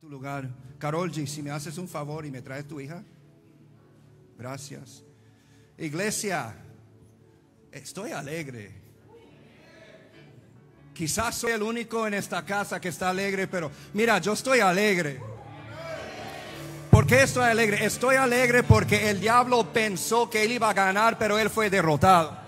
tu lugar. Carol G, si me haces un favor y me traes tu hija. Gracias. Iglesia, estoy alegre. Quizás soy el único en esta casa que está alegre, pero mira, yo estoy alegre. ¿Por qué estoy alegre? Estoy alegre porque el diablo pensó que él iba a ganar, pero él fue derrotado.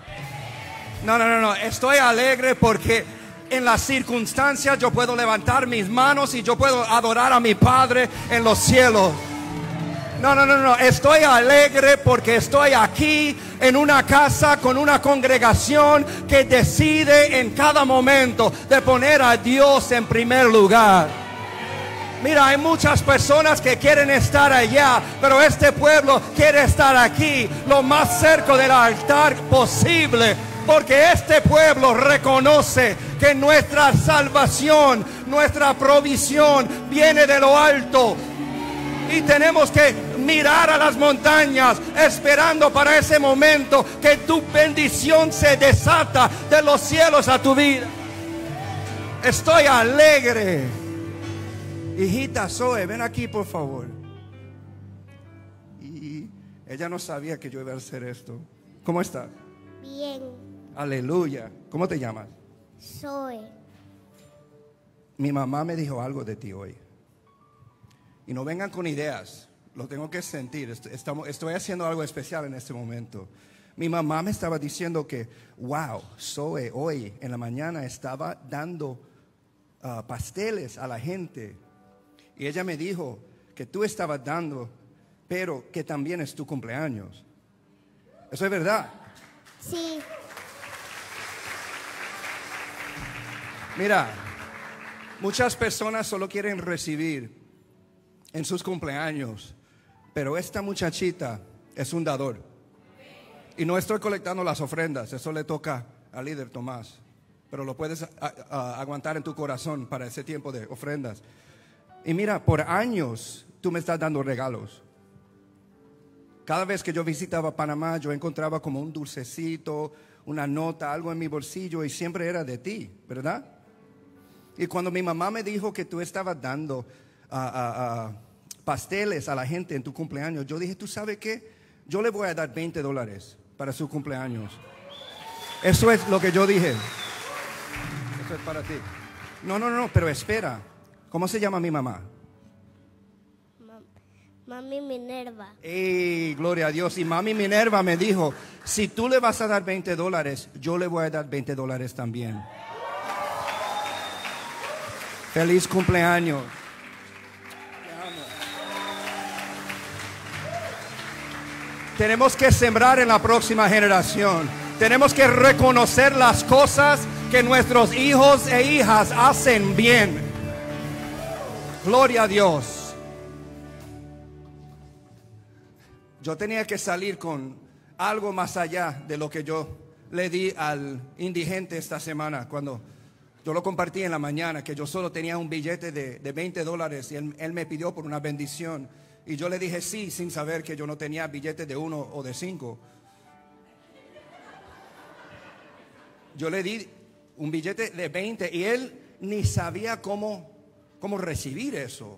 No, no, no, no. Estoy alegre porque en las circunstancias yo puedo levantar mis manos y yo puedo adorar a mi Padre en los cielos. No, no, no, no. Estoy alegre porque estoy aquí en una casa con una congregación que decide en cada momento de poner a Dios en primer lugar. Mira, hay muchas personas que quieren estar allá, pero este pueblo quiere estar aquí, lo más cerca del altar posible. Porque este pueblo reconoce que nuestra salvación, nuestra provisión viene de lo alto. Y tenemos que mirar a las montañas esperando para ese momento que tu bendición se desata de los cielos a tu vida. Estoy alegre. Hijita Zoe, ven aquí por favor. Y ella no sabía que yo iba a hacer esto. ¿Cómo estás? Bien, Aleluya. ¿Cómo te llamas? soy. Mi mamá me dijo algo de ti hoy. Y no vengan con ideas, lo tengo que sentir. Est- Estamos, estoy haciendo algo especial en este momento. Mi mamá me estaba diciendo que, wow, Zoe hoy en la mañana estaba dando ah, pasteles a la gente. Y ella me dijo que tú estabas dando, pero que también es tu cumpleaños. Eso es verdad. Sí, Mira, muchas personas solo quieren recibir en sus cumpleaños, pero esta muchachita es un dador. Y no estoy colectando las ofrendas, eso le toca al líder Tomás, pero lo puedes aguantar en tu corazón para ese tiempo de ofrendas. Y mira, por años tú me estás dando regalos. Cada vez que yo visitaba Panamá, yo encontraba como un dulcecito, una nota, algo en mi bolsillo y siempre era de ti, ¿verdad? Y cuando mi mamá me dijo que tú estabas dando ah, pasteles a la gente en tu cumpleaños, yo dije, ¿tú sabes qué? Yo le voy a dar 20 dólares para su cumpleaños. Eso es lo que yo dije. Eso es para ti. No, no, no, pero espera. ¿Cómo se llama mi mamá? mam- mami Minerva. ¡Ey, gloria a Dios! Y mami Minerva me dijo, si tú le vas a dar 20 dólares, yo le voy a dar 20 dólares también. Feliz cumpleaños. Tenemos que sembrar en la próxima generación. Tenemos que reconocer las cosas que nuestros hijos e hijas hacen bien. Gloria a Dios. Yo tenía que salir con algo más allá de lo que yo le di al indigente esta semana cuando yo lo compartí en la mañana, que yo solo tenía un billete de, de 20 dólares y él, él me pidió por una bendición. Y yo le dije sí sin saber que yo no tenía billete de uno o de cinco. Yo le di un billete de 20 y él ni sabía cómo, cómo recibir eso.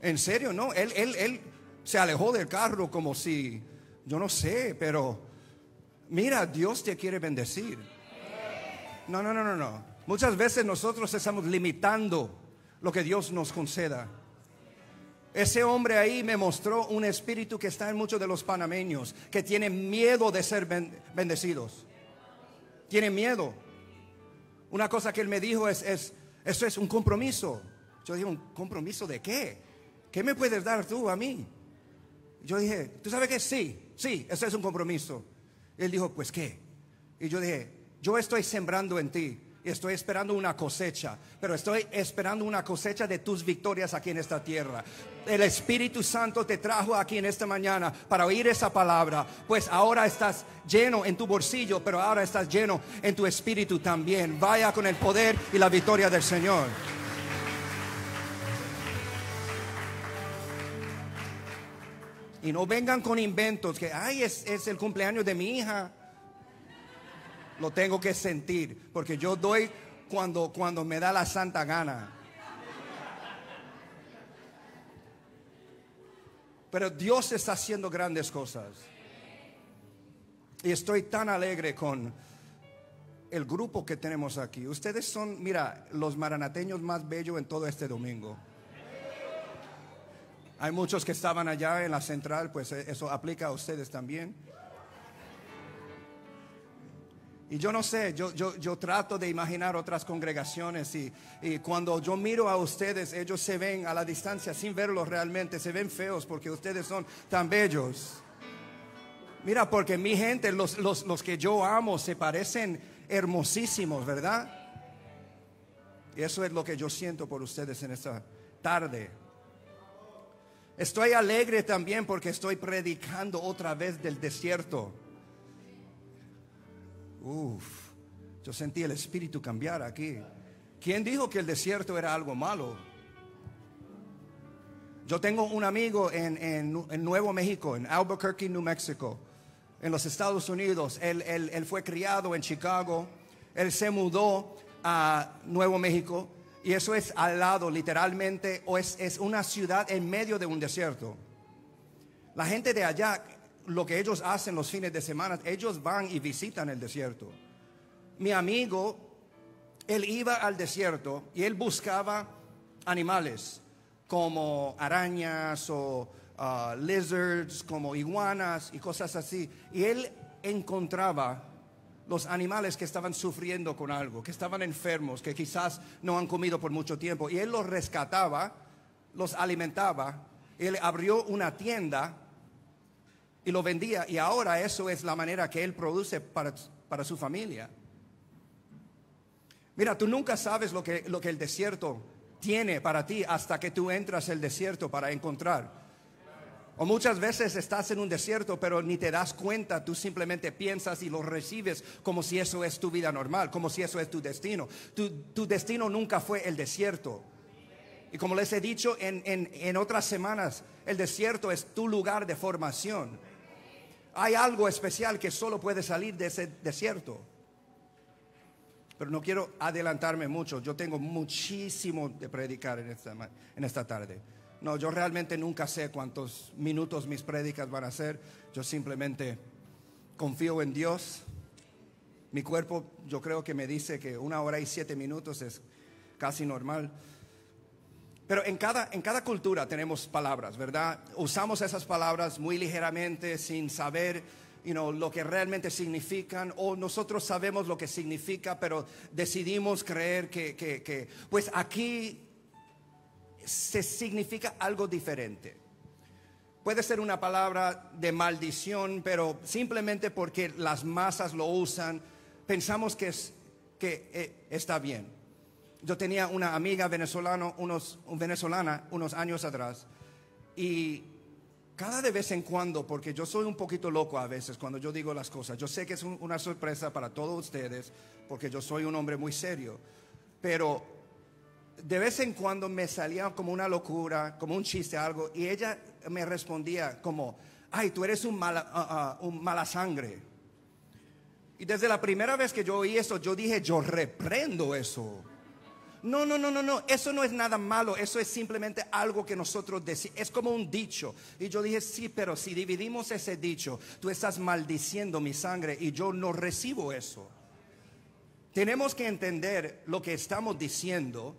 En serio, no. Él, él, él se alejó del carro como si, yo no sé, pero mira, Dios te quiere bendecir. No, no, no, no, no. Muchas veces nosotros estamos limitando lo que Dios nos conceda. Ese hombre ahí me mostró un espíritu que está en muchos de los panameños, que tienen miedo de ser ben- bendecidos. Tienen miedo. Una cosa que él me dijo es, es, eso es un compromiso. Yo dije, ¿un compromiso de qué? ¿Qué me puedes dar tú a mí? Yo dije, ¿tú sabes qué? Sí, sí, eso es un compromiso. Él dijo, pues qué. Y yo dije, yo estoy sembrando en ti estoy esperando una cosecha, pero estoy esperando una cosecha de tus victorias aquí en esta tierra. El Espíritu Santo te trajo aquí en esta mañana para oír esa palabra, pues ahora estás lleno en tu bolsillo, pero ahora estás lleno en tu espíritu también. Vaya con el poder y la victoria del Señor. Y no vengan con inventos que, ay, es, es el cumpleaños de mi hija. Lo tengo que sentir, porque yo doy cuando, cuando me da la santa gana. Pero Dios está haciendo grandes cosas. Y estoy tan alegre con el grupo que tenemos aquí. Ustedes son, mira, los maranateños más bellos en todo este domingo. Hay muchos que estaban allá en la central, pues eh, eso aplica a ustedes también. Y yo no sé, yo, yo, yo trato de imaginar otras congregaciones y, y cuando yo miro a ustedes, ellos se ven a la distancia sin verlos realmente, se ven feos porque ustedes son tan bellos. Mira, porque mi gente, los, los, los que yo amo, se parecen hermosísimos, ¿verdad? Y eso es lo que yo siento por ustedes en esta tarde. Estoy alegre también porque estoy predicando otra vez del desierto. Uf, yo sentí el espíritu cambiar aquí. ¿Quién dijo que el desierto era algo malo? Yo tengo un amigo en, en- Nuevo México, en Albuquerque, New Mexico, en los Estados Unidos. Él fue criado en Chicago. Él se mudó a Nuevo México y eso es al lado, literalmente, o es, es una ciudad en medio de un desierto. La gente de allá, lo que ellos hacen los fines de semana, ellos van y visitan el desierto. Mi amigo, él iba al desierto y él buscaba animales como arañas o ah, lizards, como iguanas y cosas así. Y él encontraba los animales que estaban sufriendo con algo, que estaban enfermos, que quizás no han comido por mucho tiempo. Y él los rescataba, los alimentaba. Él abrió una tienda y lo vendía. Y ahora eso es la manera que él produce para, para su familia. Mira, tú nunca sabes lo que, lo que el desierto tiene para ti hasta que tú entras el desierto para encontrar. O muchas veces estás en un desierto, pero ni te das cuenta, tú simplemente piensas y lo recibes como si eso es tu vida normal, como si eso es tu destino. Tu, tu destino nunca fue el desierto. Y como les he dicho en, en- en otras semanas, el desierto es tu lugar de formación. Hay algo especial que solo puede salir de ese desierto. Pero no quiero adelantarme mucho. Yo tengo muchísimo de predicar en esta, en esta tarde. No, yo realmente nunca sé cuántos minutos mis prédicas van a ser. Yo simplemente confío en Dios. Mi cuerpo yo creo que me dice que una hora y siete minutos es casi normal. Pero en cada, en cada cultura tenemos palabras, ¿verdad? Usamos esas palabras muy ligeramente, sin saber you lo que realmente significan, o nosotros sabemos lo que significa, pero decidimos creer que, que- que, pues aquí se significa algo diferente. Puede ser una palabra de maldición, pero simplemente porque las masas lo usan, pensamos que, es, que eh, está bien. Yo tenía una amiga venezolano, unos, un venezolana unos años atrás y cada de vez en cuando, porque yo soy un poquito loco a veces cuando yo digo las cosas, yo sé que es un- una sorpresa para todos ustedes porque yo soy un hombre muy serio, pero de vez en cuando me salía como una locura, como un chiste, algo, y ella me respondía como, ay, tú eres un mala, ah, ah, un mala sangre. Y desde la primera vez que yo oí eso, yo dije, yo reprendo eso. No, no, no, no, no, eso no es nada malo, eso es simplemente algo que nosotros decimos, es como un dicho. Y yo dije, sí, pero si dividimos ese dicho, tú estás maldiciendo mi sangre y yo no recibo eso. Tenemos que entender lo que estamos diciendo,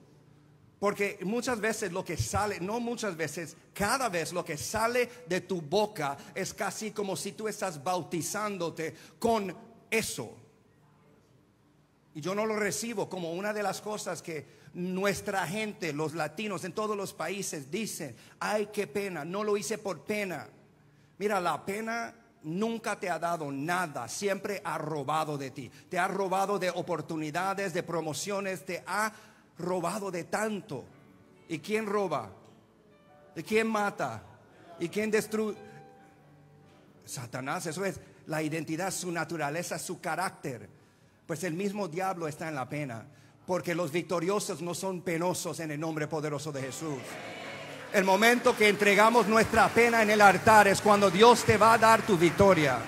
porque muchas veces lo que sale, no muchas veces, cada vez lo que sale de tu boca es casi como si tú estás bautizándote con eso. Y yo no lo recibo como una de las cosas que nuestra gente, los latinos en todos los países dicen, ay, qué pena, no lo hice por pena. Mira, la pena nunca te ha dado nada, siempre ha robado de ti. Te ha robado de oportunidades, de promociones, te ha robado de tanto. ¿Y quién roba? ¿Y quién mata? ¿Y quién destruye? Satanás, eso es la identidad, su naturaleza, su carácter. Pues el mismo diablo está en la pena, porque los victoriosos no son penosos en el nombre poderoso de Jesús. El momento que entregamos nuestra pena en el altar es cuando Dios te va a dar tu victoria.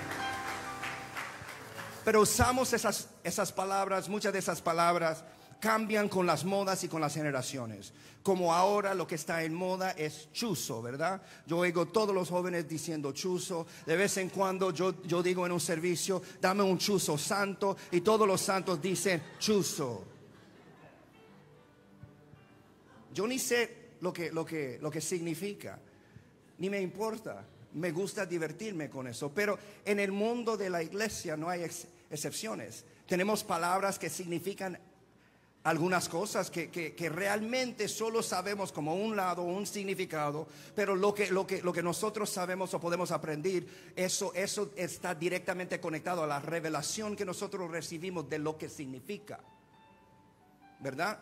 Pero usamos esas, esas palabras, muchas de esas palabras, cambian con las modas y con las generaciones. Como ahora lo que está en moda es chuzo, ¿verdad? Yo oigo todos los jóvenes diciendo chuzo. De vez en cuando yo, yo digo en un servicio, dame un chuzo santo y todos los santos dicen chuzo. Yo ni sé lo que, lo que, lo que significa, ni me importa. Me gusta divertirme con eso, pero en el mundo de la iglesia no hay ex- excepciones. Tenemos palabras que significan algunas cosas que, que- que realmente solo sabemos como un lado, un significado, pero lo que, lo que, lo que nosotros sabemos o podemos aprender, eso, eso está directamente conectado a la revelación que nosotros recibimos de lo que significa. ¿Verdad?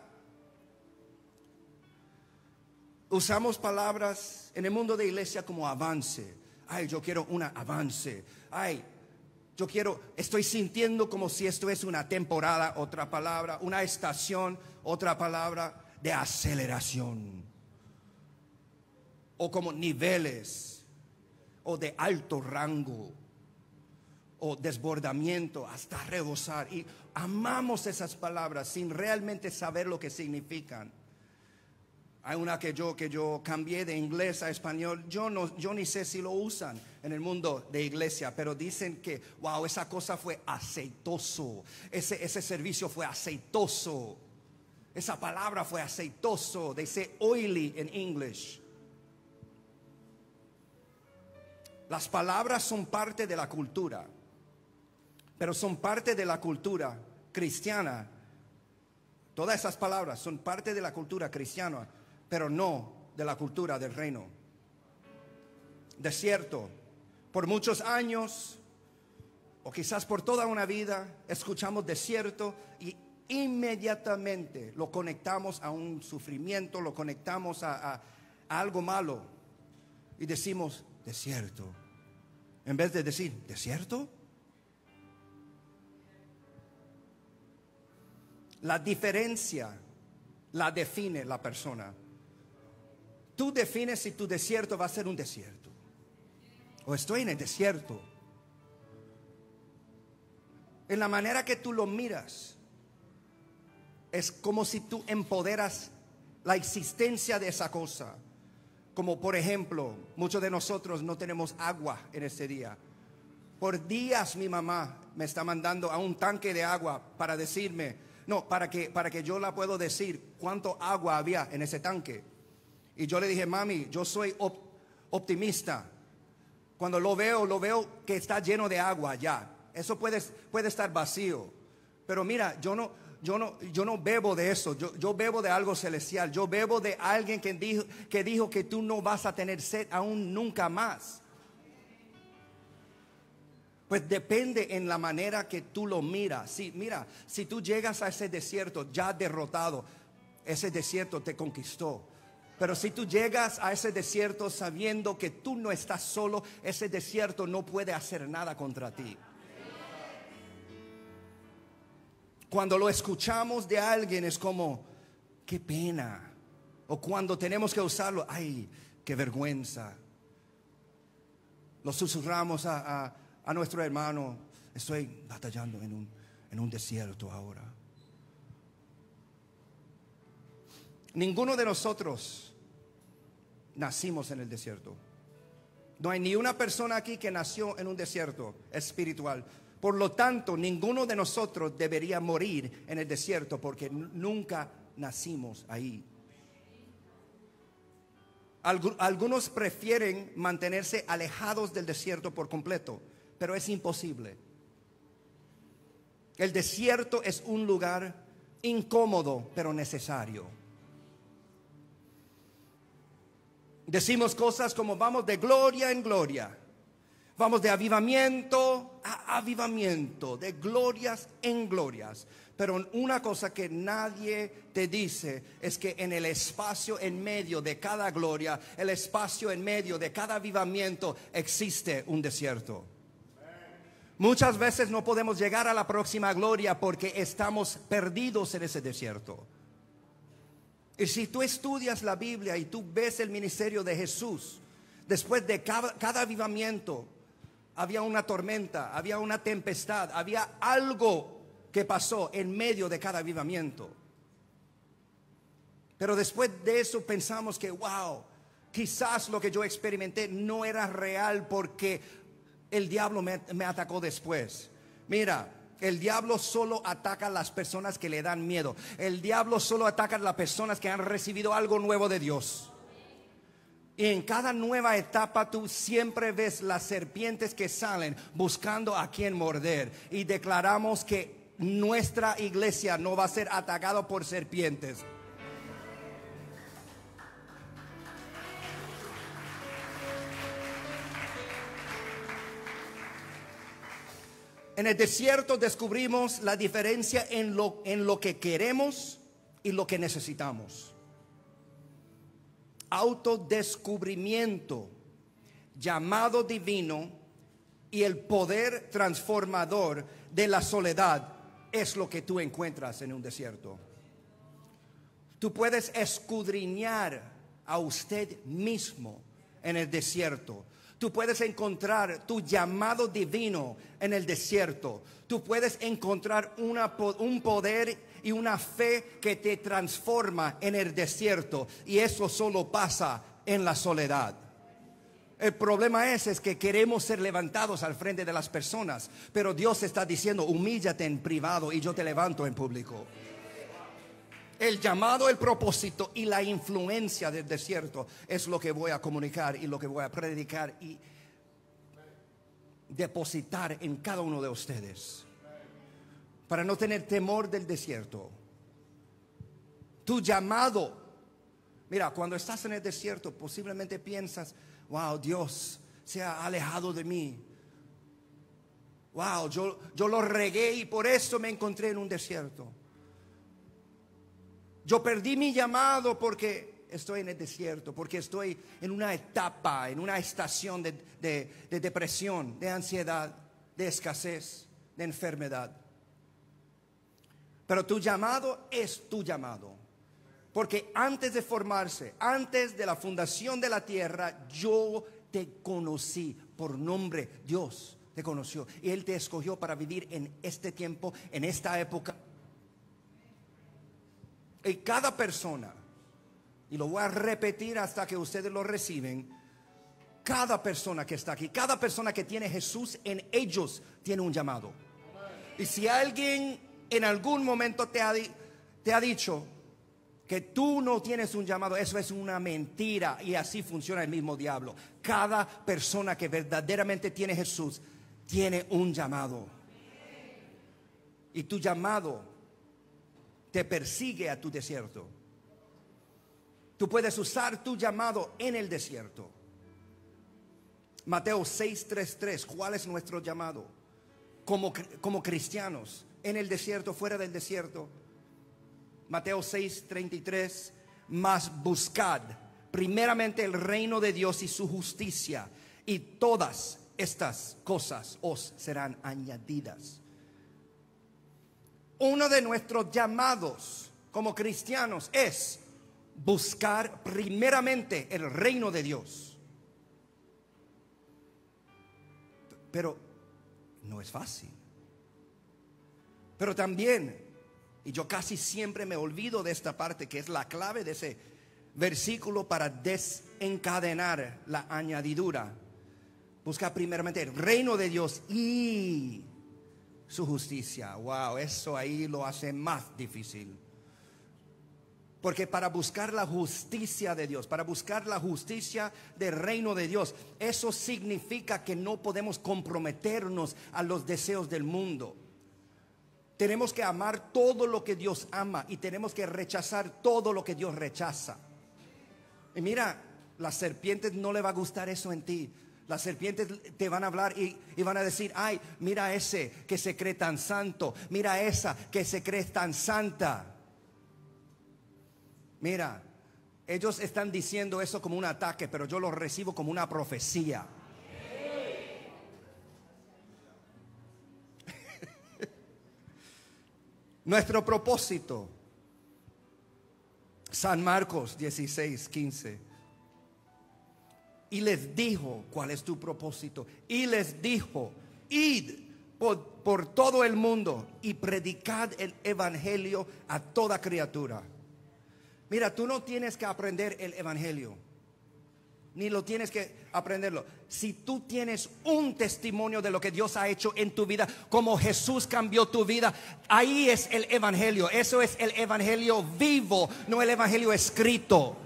Usamos palabras en el mundo de iglesia como avance. Ay, yo quiero un avance. Ay, yo quiero, estoy sintiendo como si esto es una temporada, otra palabra, una estación, otra palabra de aceleración. O como niveles, o de alto rango, o desbordamiento hasta rebosar. Y amamos esas palabras sin realmente saber lo que significan. Hay una que yo, que yo cambié de inglés a español. Yo, no, yo ni sé si lo usan en el mundo de iglesia, pero dicen que, wow, esa cosa fue aceitoso. Ese, ese servicio fue aceitoso. Esa palabra fue aceitoso. They say oily in English. Las palabras son parte de la cultura, pero son parte de la cultura cristiana. Todas esas palabras son parte de la cultura cristiana, pero no de la cultura del reino. Desierto. Por muchos años, o quizás por toda una vida, escuchamos desierto y inmediatamente lo conectamos a un sufrimiento, lo conectamos a, a- algo malo y decimos desierto. En vez de decir desierto, la diferencia la define la persona. Tú defines si tu desierto va a ser un desierto. O estoy en el desierto. En la manera que tú lo miras, es como si tú empoderas la existencia de esa cosa. Como por ejemplo, muchos de nosotros no tenemos agua en este día. Por días mi mamá me está mandando a un tanque de agua para decirme, no, para que, para que yo la puedo decir cuánto agua había en ese tanque. Y yo le dije, mami, yo soy op- optimista. Cuando lo veo, lo veo que está lleno de agua ya. Eso puede, puede estar vacío. Pero mira, yo no, yo no, yo no bebo de eso. Yo, yo bebo de algo celestial. Yo bebo de alguien que dijo, que dijo que tú no vas a tener sed aún nunca más. Pues depende en la manera que tú lo miras. Si, mira, si tú llegas a ese desierto ya derrotado, ese desierto te conquistó. Pero si tú llegas a ese desierto sabiendo que tú no estás solo, ese desierto no puede hacer nada contra ti. Cuando lo escuchamos de alguien es como, qué pena. O cuando tenemos que usarlo, ay, qué vergüenza. Lo susurramos a, a- a nuestro hermano, estoy batallando en un, en un desierto ahora. Ninguno de nosotros nacimos en el desierto. No hay ni una persona aquí que nació en un desierto espiritual. Por lo tanto, ninguno de nosotros debería morir en el desierto porque nunca nacimos ahí. Algu- Algunos prefieren mantenerse alejados del desierto por completo, pero es imposible. El desierto es un lugar incómodo, pero necesario. Decimos cosas como vamos de gloria en gloria. Vamos de avivamiento a avivamiento, de glorias en glorias. Pero una cosa que nadie te dice es que en el espacio en medio de cada gloria, el espacio en medio de cada avivamiento, existe un desierto. Muchas veces no podemos llegar a la próxima gloria porque estamos perdidos en ese desierto. Y si tú estudias la Biblia y tú ves el ministerio de Jesús, después de cada, avivamiento, había una tormenta, había una tempestad, había algo que pasó en medio de cada avivamiento. Pero después de eso pensamos que, wow, quizás lo que yo experimenté no era real porque el diablo me, me atacó después. Mira, el diablo solo ataca a las personas que le dan miedo. El diablo solo ataca a las personas que han recibido algo nuevo de Dios. Y en cada nueva etapa tú siempre ves las serpientes que salen buscando a quien morder. Y declaramos que nuestra iglesia no va a ser atacada por serpientes. En el desierto descubrimos la diferencia en lo, en lo que queremos y lo que necesitamos. Autodescubrimiento, llamado divino y el poder transformador de la soledad es lo que tú encuentras en un desierto. Tú puedes escudriñar a usted mismo en el desierto. Tú puedes encontrar tu llamado divino en el desierto. Tú puedes encontrar un poder y una fe que te transforma en el desierto. Y eso solo pasa en la soledad. El problema es, es que queremos ser levantados al frente de las personas, pero Dios está diciendo, humíllate en privado y yo te levanto en público. El llamado, el propósito y la influencia del desierto es lo que voy a comunicar y lo que voy a predicar y depositar en cada uno de ustedes. Para no tener temor del desierto. Tu llamado. Mira, cuando estás en el desierto, posiblemente piensas, wow, Dios se ha alejado de mí. Wow, yo, yo lo regué y por eso me encontré en un desierto. Yo perdí mi llamado porque estoy en el desierto, porque estoy en una etapa, en una estación de, de, depresión, de ansiedad, de escasez, de enfermedad. Pero tu llamado es tu llamado. Porque antes de formarse, antes de la fundación de la tierra, yo te conocí por nombre. Dios te conoció. Y Él te escogió para vivir en este tiempo, en esta época. Y cada persona, y lo voy a repetir hasta que ustedes lo reciben, cada persona que está aquí, cada persona que tiene Jesús en ellos tiene un llamado. Y si alguien en algún momento te ha, te ha dicho, que tú no tienes un llamado, eso es una mentira y así funciona el mismo diablo. Cada persona que verdaderamente tiene Jesús tiene un llamado. Y tu llamado te persigue a tu desierto. Tú puedes usar tu llamado en el desierto. Mateo 6:33, ¿cuál es nuestro llamado? Como, como cristianos, en el desierto, fuera del desierto Mateo 6, 33, mas buscad primeramente el reino de Dios y su justicia, y todas estas cosas os serán añadidas. Uno de nuestros llamados como cristianos es buscar primeramente el reino de Dios. Pero no es fácil. Pero también y yo casi siempre me olvido de esta parte que es la clave de ese versículo para desencadenar la añadidura. Busca primeramente el reino de Dios y su justicia. Wow, eso ahí lo hace más difícil. Porque para buscar la justicia de Dios, para buscar la justicia del reino de Dios, eso significa que no podemos comprometernos a los deseos del mundo. Tenemos que amar todo lo que Dios ama y tenemos que rechazar todo lo que Dios rechaza. Y mira, las serpientes no le va a gustar eso en ti. Las serpientes te van a hablar y, van a decir, ay, mira ese que se cree tan santo, mira esa que se cree tan santa. Mira, ellos están diciendo eso como un ataque, pero yo lo recibo como una profecía. Nuestro propósito. San Marcos 16, 15. Y les dijo, ¿cuál es tu propósito? Y les dijo, id por, todo el mundo y predicad el Evangelio a toda criatura. Mira, tú no tienes que aprender el Evangelio, ni lo tienes que aprenderlo. Si tú tienes un testimonio de lo que Dios ha hecho en tu vida, como Jesús cambió tu vida, ahí es el Evangelio. Eso es el Evangelio vivo, no el Evangelio escrito.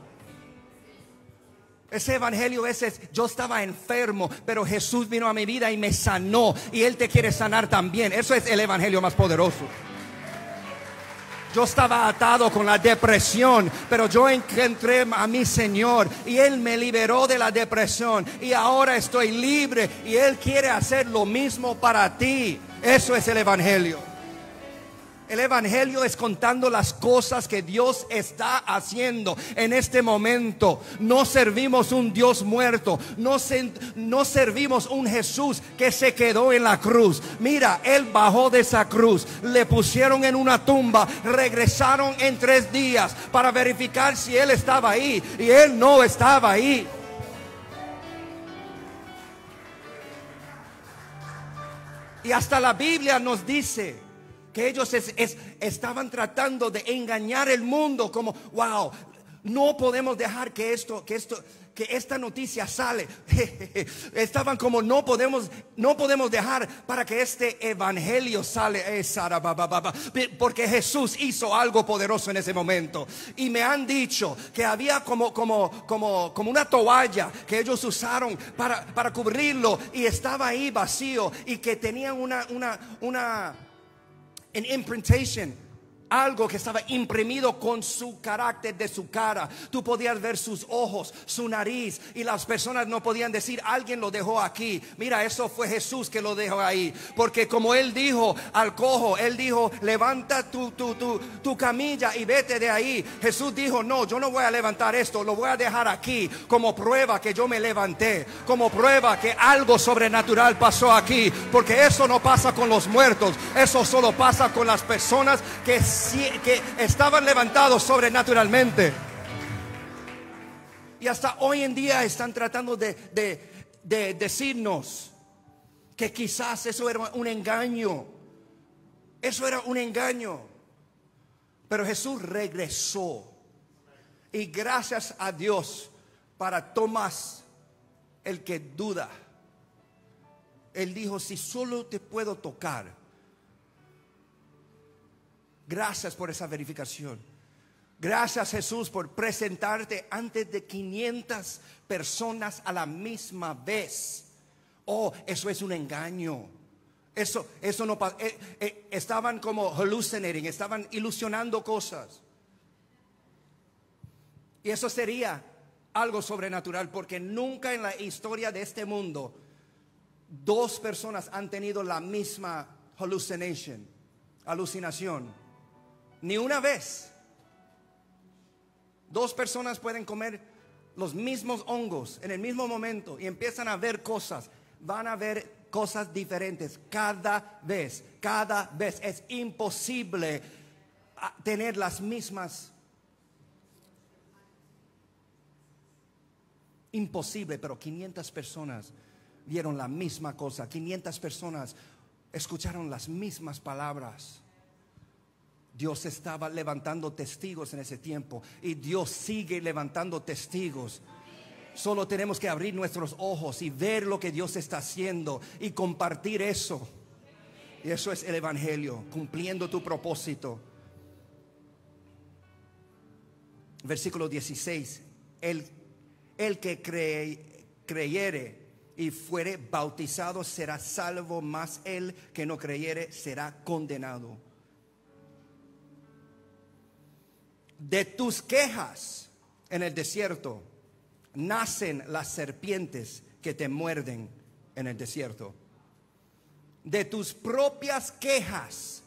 Ese evangelio ese es, yo estaba enfermo, pero Jesús vino a mi vida y me sanó. Y Él te quiere sanar también. Eso es el evangelio más poderoso. Yo estaba atado con la depresión, pero yo encontré a mi Señor y Él me liberó de la depresión y ahora estoy libre y Él quiere hacer lo mismo para ti. Eso es el Evangelio. El Evangelio es contando las cosas que Dios está haciendo en este momento. No servimos un Dios muerto. No, servimos un Jesús que se quedó en la cruz. Mira, Él bajó de esa cruz. Le pusieron en una tumba. Regresaron en tres días para verificar si Él estaba ahí. Y Él no estaba ahí. Y hasta la Biblia nos dice que ellos estaban tratando de engañar el mundo como, wow, no podemos dejar que esto, que esto, que esta noticia sale. Estaban como no podemos, no podemos dejar para que este evangelio sale. Eh, porque Jesús hizo algo poderoso en ese momento. Y me han dicho que había como, como, como, como una toalla que ellos usaron para, para cubrirlo y estaba ahí vacío y que tenían una, una, una an imprintation algo que estaba imprimido con su carácter de su cara. Tú podías ver sus ojos, su nariz y las personas no podían decir, alguien lo dejó aquí. Mira, eso fue Jesús que lo dejó ahí. Porque como él dijo al cojo, él dijo, levanta tu, tu, tu, tu camilla y vete de ahí. Jesús dijo, no, yo no voy a levantar esto, lo voy a dejar aquí como prueba que yo me levanté, como prueba que algo sobrenatural pasó aquí. Porque eso no pasa con los muertos, eso solo pasa con las personas que que estaban levantados sobrenaturalmente. Y hasta hoy en día están tratando de, de decirnos que quizás eso era un engaño. Eso era un engaño. Pero Jesús regresó. Y gracias a Dios para Tomás, el que duda. Él dijo, si solo te puedo tocar, Gracias por esa verificación. Gracias Jesús por presentarte antes de 500 personas a la misma vez. Oh, eso es un engaño. Eso, eso no. Eh, eh, estaban como hallucinating, estaban ilusionando cosas. Y eso sería algo sobrenatural porque nunca en la historia de este mundo dos personas han tenido la misma hallucination, alucinación. Ni una vez. Dos personas pueden comer los mismos hongos en el mismo momento y empiezan a ver cosas. Van a ver cosas diferentes cada vez, cada vez. Es imposible ah, tener las mismas. Imposible, pero 500 personas vieron la misma cosa. 500 personas escucharon las mismas palabras. Dios estaba levantando testigos en ese tiempo y Dios sigue levantando testigos. Solo tenemos que abrir nuestros ojos y ver lo que Dios está haciendo y compartir eso. Y eso es el Evangelio, cumpliendo tu propósito. Versículo 16. El, el que creyere y fuere bautizado será salvo, mas el que no creyere será condenado. De tus quejas en el desierto nacen las serpientes que te muerden en el desierto. De tus propias quejas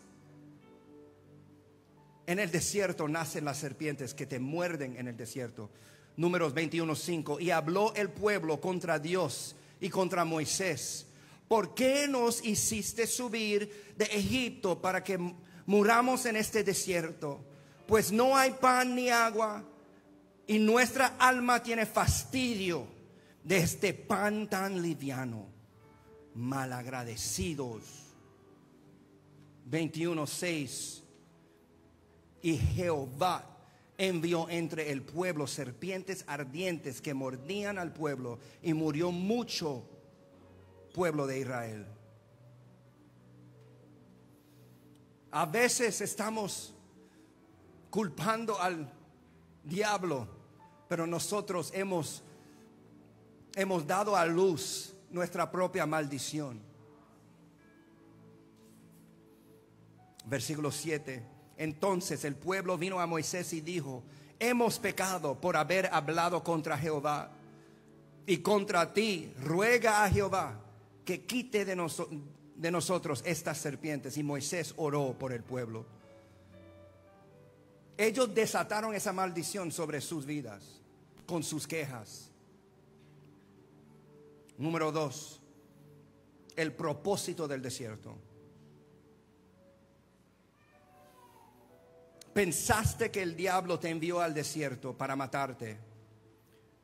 en el desierto nacen las serpientes que te muerden en el desierto. Números 21:5. Y habló el pueblo contra Dios y contra Moisés. ¿Por qué nos hiciste subir de Egipto para que muramos en este desierto? Pues no hay pan ni agua y nuestra alma tiene fastidio de este pan tan liviano. Malagradecidos. 21.6. Y Jehová envió entre el pueblo serpientes ardientes que mordían al pueblo y murió mucho pueblo de Israel. A veces estamos culpando al diablo, pero nosotros hemos hemos dado a luz nuestra propia maldición. Versículo 7. Entonces el pueblo vino a Moisés y dijo, hemos pecado por haber hablado contra Jehová y contra ti. Ruega a Jehová que quite de, de nosotros estas serpientes. Y Moisés oró por el pueblo. Ellos desataron esa maldición sobre sus vidas con sus quejas. Número dos, el propósito del desierto. Pensaste que el diablo te envió al desierto para matarte,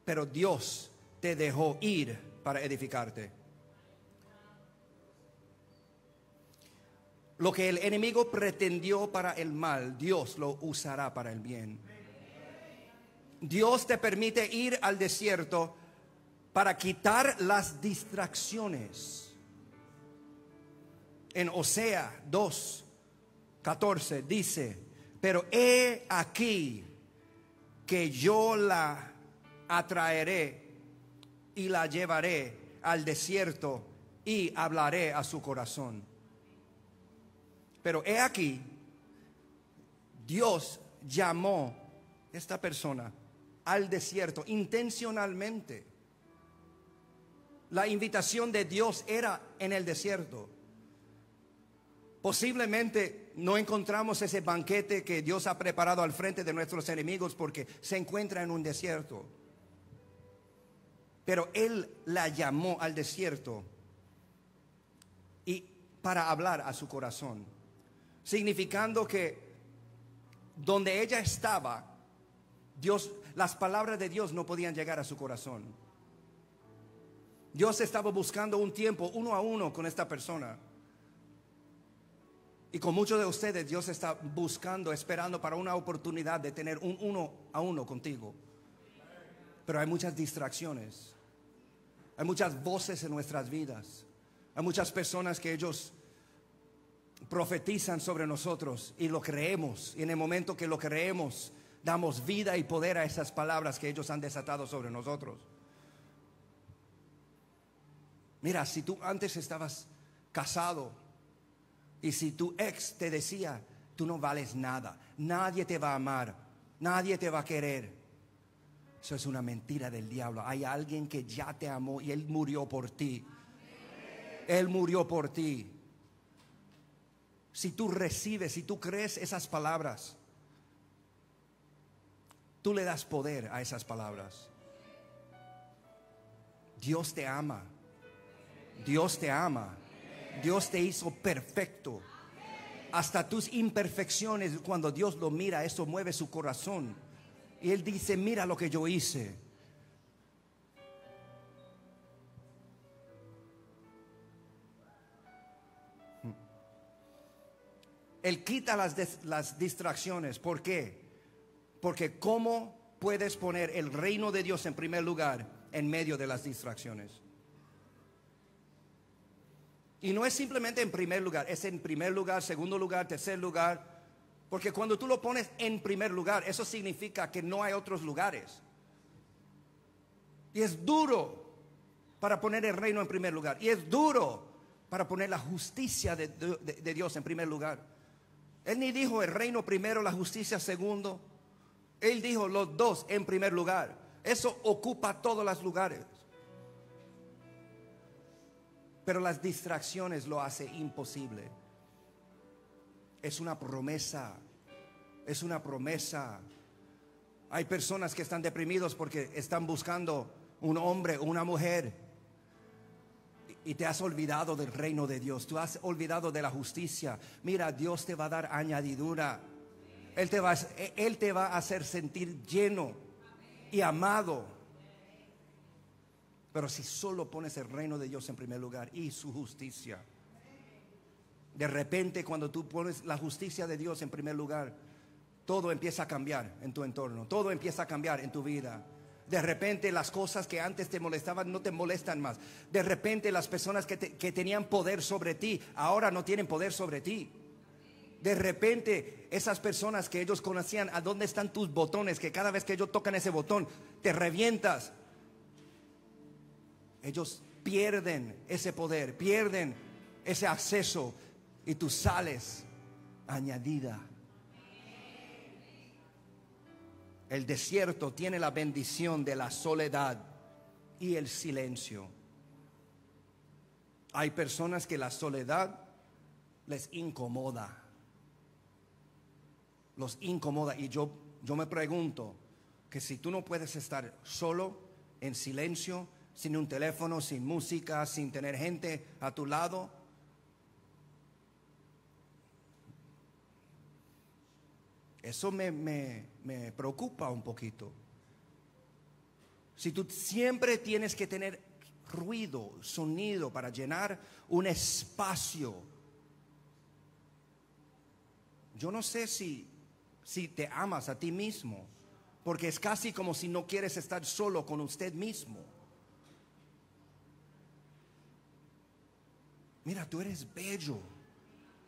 pero Dios te dejó ir para edificarte. Lo que el enemigo pretendió para el mal, Dios lo usará para el bien. Dios te permite ir al desierto para quitar las distracciones. En Osea 2, 14 dice, pero he aquí que yo la atraeré y la llevaré al desierto y hablaré a su corazón. Pero he aquí, Dios llamó esta persona al desierto intencionalmente la invitación de Dios era en el desierto. Posiblemente no encontramos ese banquete que Dios ha preparado al frente de nuestros enemigos porque se encuentra en un desierto. Pero Él la llamó al desierto y para hablar a su corazón, significando que donde ella estaba, Dios, las palabras de Dios no podían llegar a su corazón. Dios estaba buscando un tiempo uno a uno con esta persona. Y con muchos de ustedes Dios está buscando, esperando para una oportunidad de tener un uno a uno contigo. Pero hay muchas distracciones. Hay muchas voces en nuestras vidas. Hay muchas personas que ellos profetizan sobre nosotros y lo creemos. Y en el momento que lo creemos, damos vida y poder a esas palabras que ellos han desatado sobre nosotros. Mira, si tú antes estabas casado y si tu ex te decía, tú no vales nada, nadie te va a amar, nadie te va a querer. Eso es una mentira del diablo. Hay alguien que ya te amó y él murió por ti. Él murió por ti. Si tú recibes, si tú crees esas palabras, tú le das poder a esas palabras. Dios te ama. Dios te ama. Dios te hizo perfecto. Hasta tus imperfecciones, cuando Dios lo mira, eso mueve su corazón. Y Él dice, mira lo que yo hice. Él quita las, distracciones. ¿Por qué? Porque ¿cómo puedes poner el reino de Dios en primer lugar en medio de las distracciones? Y no es simplemente en primer lugar, es en primer lugar, segundo lugar, tercer lugar. Porque cuando tú lo pones en primer lugar, eso significa que no hay otros lugares. Y es duro para poner el reino en primer lugar. Y es duro para poner la justicia de, Dios en primer lugar. Él ni dijo el reino primero, la justicia segundo. Él dijo los dos en primer lugar. Eso ocupa todos los lugares. Pero las distracciones lo hace imposible. Es una promesa. Es una promesa. Hay personas que están deprimidos porque están buscando un hombre o una mujer. Y te has olvidado del reino de Dios. Tú has olvidado de la justicia. Mira, Dios te va a dar añadidura. Él te va, él te va a hacer sentir lleno y amado. Pero si solo pones el reino de Dios en primer lugar y su justicia, de repente cuando tú pones la justicia de Dios en primer lugar, todo empieza a cambiar en tu entorno, todo empieza a cambiar en tu vida. De repente las cosas que antes te molestaban no te molestan más. De repente las personas que, que tenían poder sobre ti ahora no tienen poder sobre ti. De repente esas personas que ellos conocían a dónde están tus botones, que cada vez que ellos tocan ese botón te revientas. Ellos pierden ese poder, pierden ese acceso y tú sales añadida. El desierto tiene la bendición de la soledad y el silencio. Hay personas que la soledad les incomoda. Los incomoda. Y yo, yo me pregunto que si tú no puedes estar solo, en silencio, sin un teléfono, sin música, sin tener gente a tu lado, Eso me, me- me preocupa un poquito. Si tú siempre tienes que tener ruido, sonido para llenar un espacio, yo no sé si, si te amas a ti mismo, porque es casi como si no quieres estar solo con usted mismo. Mira, tú eres bello.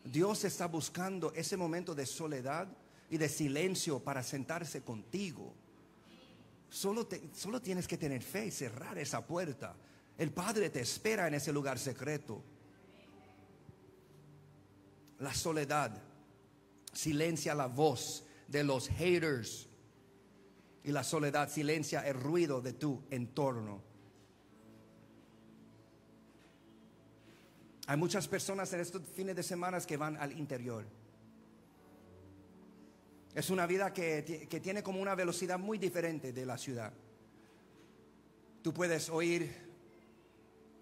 Dios está buscando ese momento de soledad y de silencio para sentarse contigo. Solo, te- solo tienes que tener fe y cerrar esa puerta. El Padre te espera en ese lugar secreto. La soledad silencia la voz de los haters y la soledad silencia el ruido de tu entorno. Hay muchas personas en estos fines de semana que van al interior. Es una vida que, que tiene como una velocidad muy diferente de la ciudad. Tú puedes oír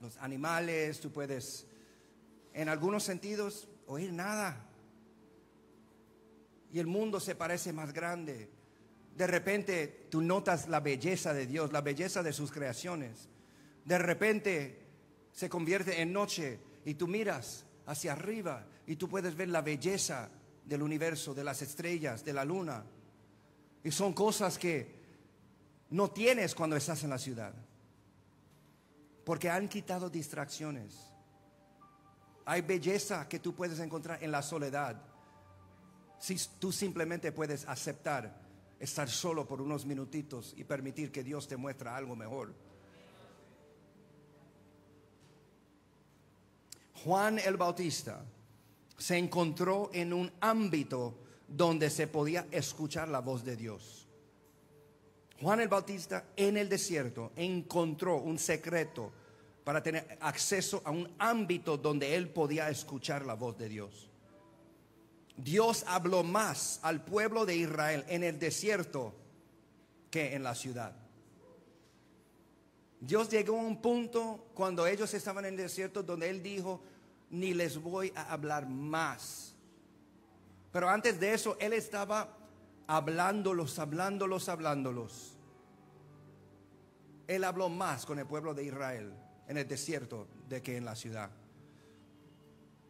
los animales, tú puedes, en algunos sentidos, oír nada. Y el mundo se parece más grande. De repente tú notas la belleza de Dios, la belleza de sus creaciones. De repente se convierte en noche y tú miras hacia arriba y tú puedes ver la belleza del universo, de las estrellas, de la luna. Y son cosas que no tienes cuando estás en la ciudad. Porque han quitado distracciones. Hay belleza que tú puedes encontrar en la soledad. Si tú simplemente puedes aceptar estar solo por unos minutitos y permitir que Dios te muestre algo mejor. Juan el Bautista se encontró en un ámbito donde se podía escuchar la voz de Dios. Juan el Bautista en el desierto encontró un secreto para tener acceso a un ámbito donde él podía escuchar la voz de Dios. Dios habló más al pueblo de Israel en el desierto que en la ciudad. Dios llegó a un punto cuando ellos estaban en el desierto donde Él dijo, ni les voy a hablar más. Pero antes de eso, Él estaba hablándolos, hablándolos, hablándolos. Él habló más con el pueblo de Israel en el desierto de que en la ciudad.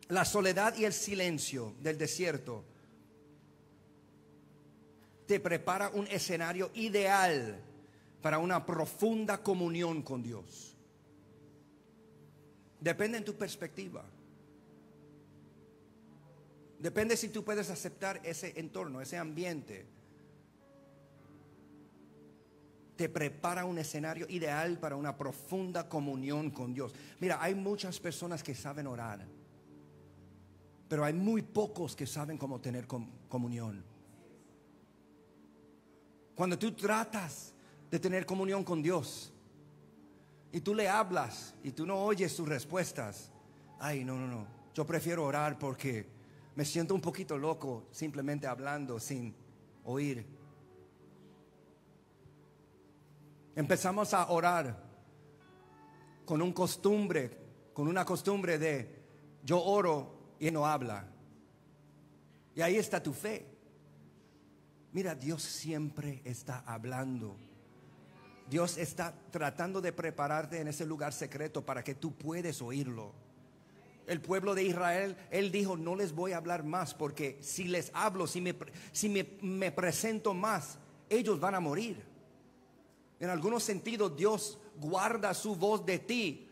La soledad y el silencio del desierto te prepara un escenario ideal para una profunda comunión con Dios. Depende en tu perspectiva. Depende si tú puedes aceptar ese entorno, ese ambiente. Te prepara un escenario ideal para una profunda comunión con Dios. Mira, hay muchas personas que saben orar, pero hay muy pocos que saben cómo tener com- comunión. Cuando tú tratas de tener comunión con Dios y tú le hablas y tú no oyes sus respuestas, ay, no, no, no, yo prefiero orar porque me siento un poquito loco simplemente hablando sin oír. Empezamos a orar con un costumbre, con una costumbre de yo oro y no habla. Y ahí está tu fe. Mira, Dios siempre está hablando. Dios está tratando de prepararte en ese lugar secreto para que tú puedes oírlo. El pueblo de Israel, él dijo, no les voy a hablar más porque si les hablo, si me, si me, me presento más, ellos van a morir. En algunos sentidos Dios guarda su voz de ti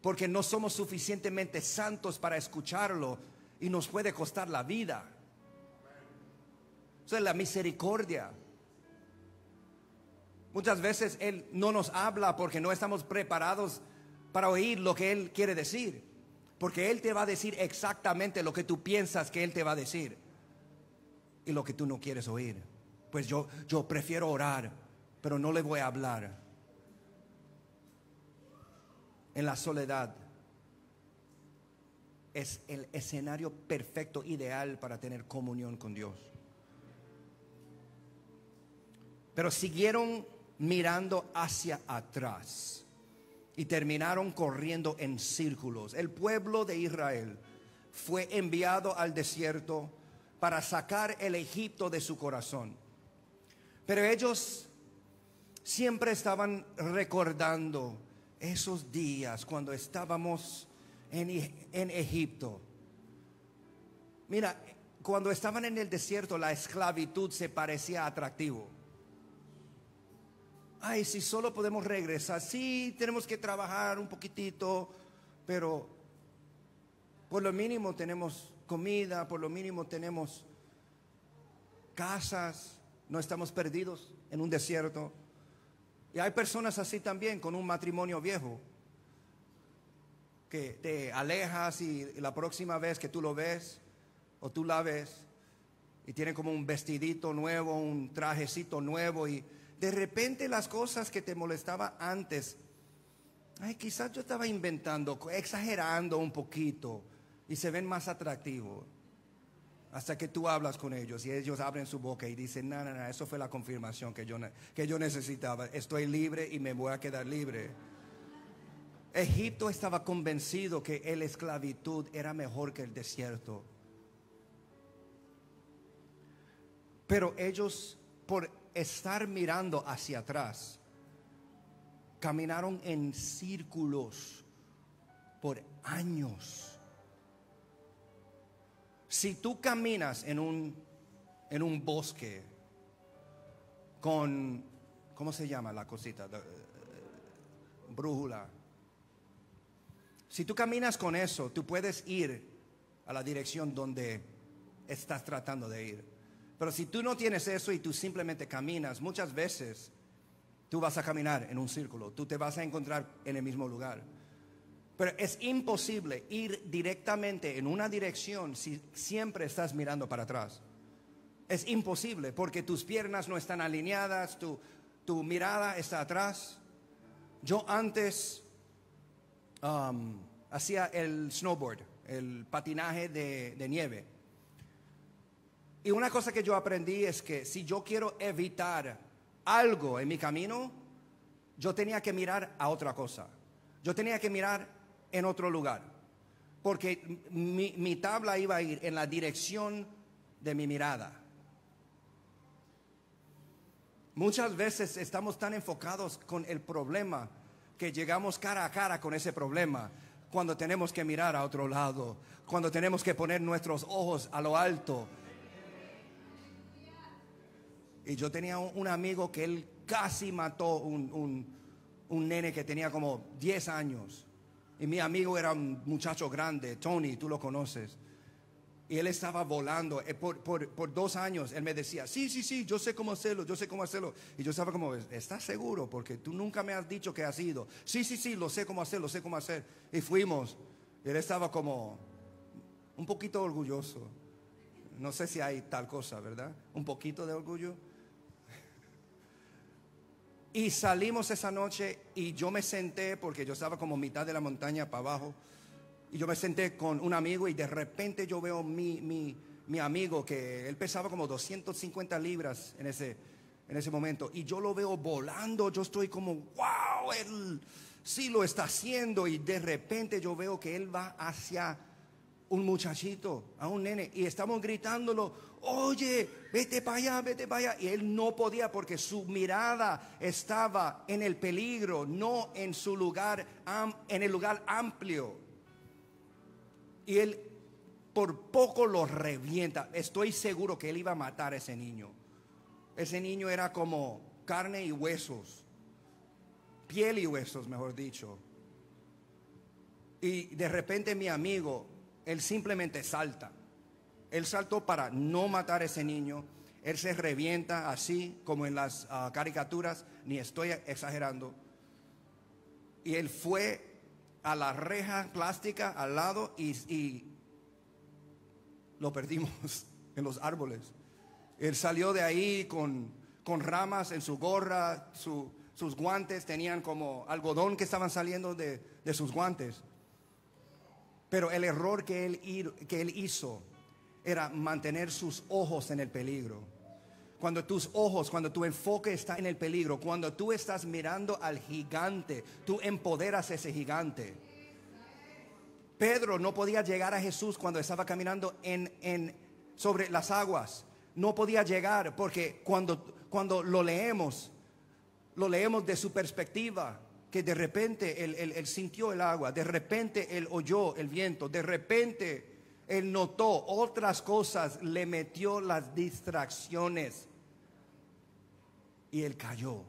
porque no somos suficientemente santos para escucharlo y nos puede costar la vida. Eso es la misericordia. Muchas veces Él no nos habla porque no estamos preparados para oír lo que Él quiere decir. Porque Él te va a decir exactamente lo que tú piensas que Él te va a decir. Y lo que tú no quieres oír. Pues yo, yo prefiero orar, pero no le voy a hablar. En la soledad es el escenario perfecto, ideal para tener comunión con Dios. Pero siguieron mirando hacia atrás y terminaron corriendo en círculos. El pueblo de Israel fue enviado al desierto para sacar el Egipto de su corazón. Pero ellos siempre estaban recordando esos días cuando estábamos en, en, Egipto. Mira, cuando estaban en el desierto la esclavitud se parecía atractivo ay, si solo podemos regresar, sí, tenemos que trabajar un poquitito, pero por lo mínimo tenemos comida, por lo mínimo tenemos casas, no estamos perdidos en un desierto. Y hay personas así también con un matrimonio viejo, que te alejas y la próxima vez que tú lo ves o tú la ves y tiene como un vestidito nuevo, un trajecito nuevo y de repente las cosas que te molestaba antes, ay, quizás yo estaba inventando, exagerando un poquito y se ven más atractivos. Hasta que tú hablas con ellos y ellos abren su boca y dicen, no, no, no, eso fue la confirmación que yo, que yo necesitaba. Estoy libre y me voy a quedar libre. Egipto estaba convencido que la esclavitud era mejor que el desierto. Pero ellos, por estar mirando hacia atrás, caminaron en círculos por años. Si tú caminas en un, en un bosque con, ¿cómo se llama la cosita? brújula. Si tú caminas con eso, tú puedes ir a la dirección donde estás tratando de ir. Pero si tú no tienes eso y tú simplemente caminas, muchas veces tú vas a caminar en un círculo, tú te vas a encontrar en el mismo lugar. Pero es imposible ir directamente en una dirección si siempre estás mirando para atrás. Es imposible porque tus piernas no están alineadas, tu, mirada está atrás. Yo antes um, hacía el snowboard, el patinaje de nieve. Y una cosa que yo aprendí es que si yo quiero evitar algo en mi camino, yo tenía que mirar a otra cosa. Yo tenía que mirar en otro lugar. Porque mi, tabla iba a ir en la dirección de mi mirada. Muchas veces estamos tan enfocados con el problema que llegamos cara a cara con ese problema cuando tenemos que mirar a otro lado, cuando tenemos que poner nuestros ojos a lo alto y yo tenía un, amigo que él casi mató un, un, nene que tenía como 10 años. Y mi amigo era un muchacho grande, Tony, tú lo conoces. Y él estaba volando. Eh, por, por, por, dos años él me decía, sí, sí, sí, yo sé cómo hacerlo, yo sé cómo hacerlo. Y yo estaba como, ¿estás seguro? Porque tú nunca me has dicho que has ido. Sí, sí, sí, lo sé cómo hacer, lo sé cómo hacer. Y fuimos. Y él estaba como un poquito orgulloso. No sé si hay tal cosa, ¿verdad? Un poquito de orgullo. Y salimos esa noche y yo me senté, porque yo estaba como mitad de la montaña para abajo, y yo me senté con un amigo y de repente yo veo mi, mi, mi amigo que él pesaba como 250 libras en ese, en ese momento, y yo lo veo volando, yo estoy como, wow, él sí lo está haciendo, y de repente yo veo que él va hacia un muchachito, a un nene, y estamos gritándolo, oye, vete para allá, vete para allá. Y él no podía porque su mirada estaba en el peligro, no en su lugar, en el lugar amplio. Y él por poco lo revienta. Estoy seguro que él iba a matar a ese niño. Ese niño era como carne y huesos. Piel y huesos, mejor dicho. Y de repente mi amigo, él simplemente salta. Él saltó para no matar a ese niño. Él se revienta así como en las ah, caricaturas, ni estoy exagerando. Y él fue a la reja plástica al lado y, lo perdimos en los árboles. Él salió de ahí con, con ramas en su gorra, su- sus guantes tenían como algodón que estaban saliendo de, de sus guantes. Pero el error que él, que él hizo era mantener sus ojos en el peligro. Cuando tus ojos, cuando tu enfoque está en el peligro, cuando tú estás mirando al gigante, tú empoderas ese gigante. Pedro no podía llegar a Jesús cuando estaba caminando en, en- sobre las aguas. No podía llegar porque cuando, cuando lo leemos, lo leemos de su perspectiva, que de repente él, él- sintió el agua, de repente él oyó el viento, de repente él notó otras cosas, le metió las distracciones y él cayó.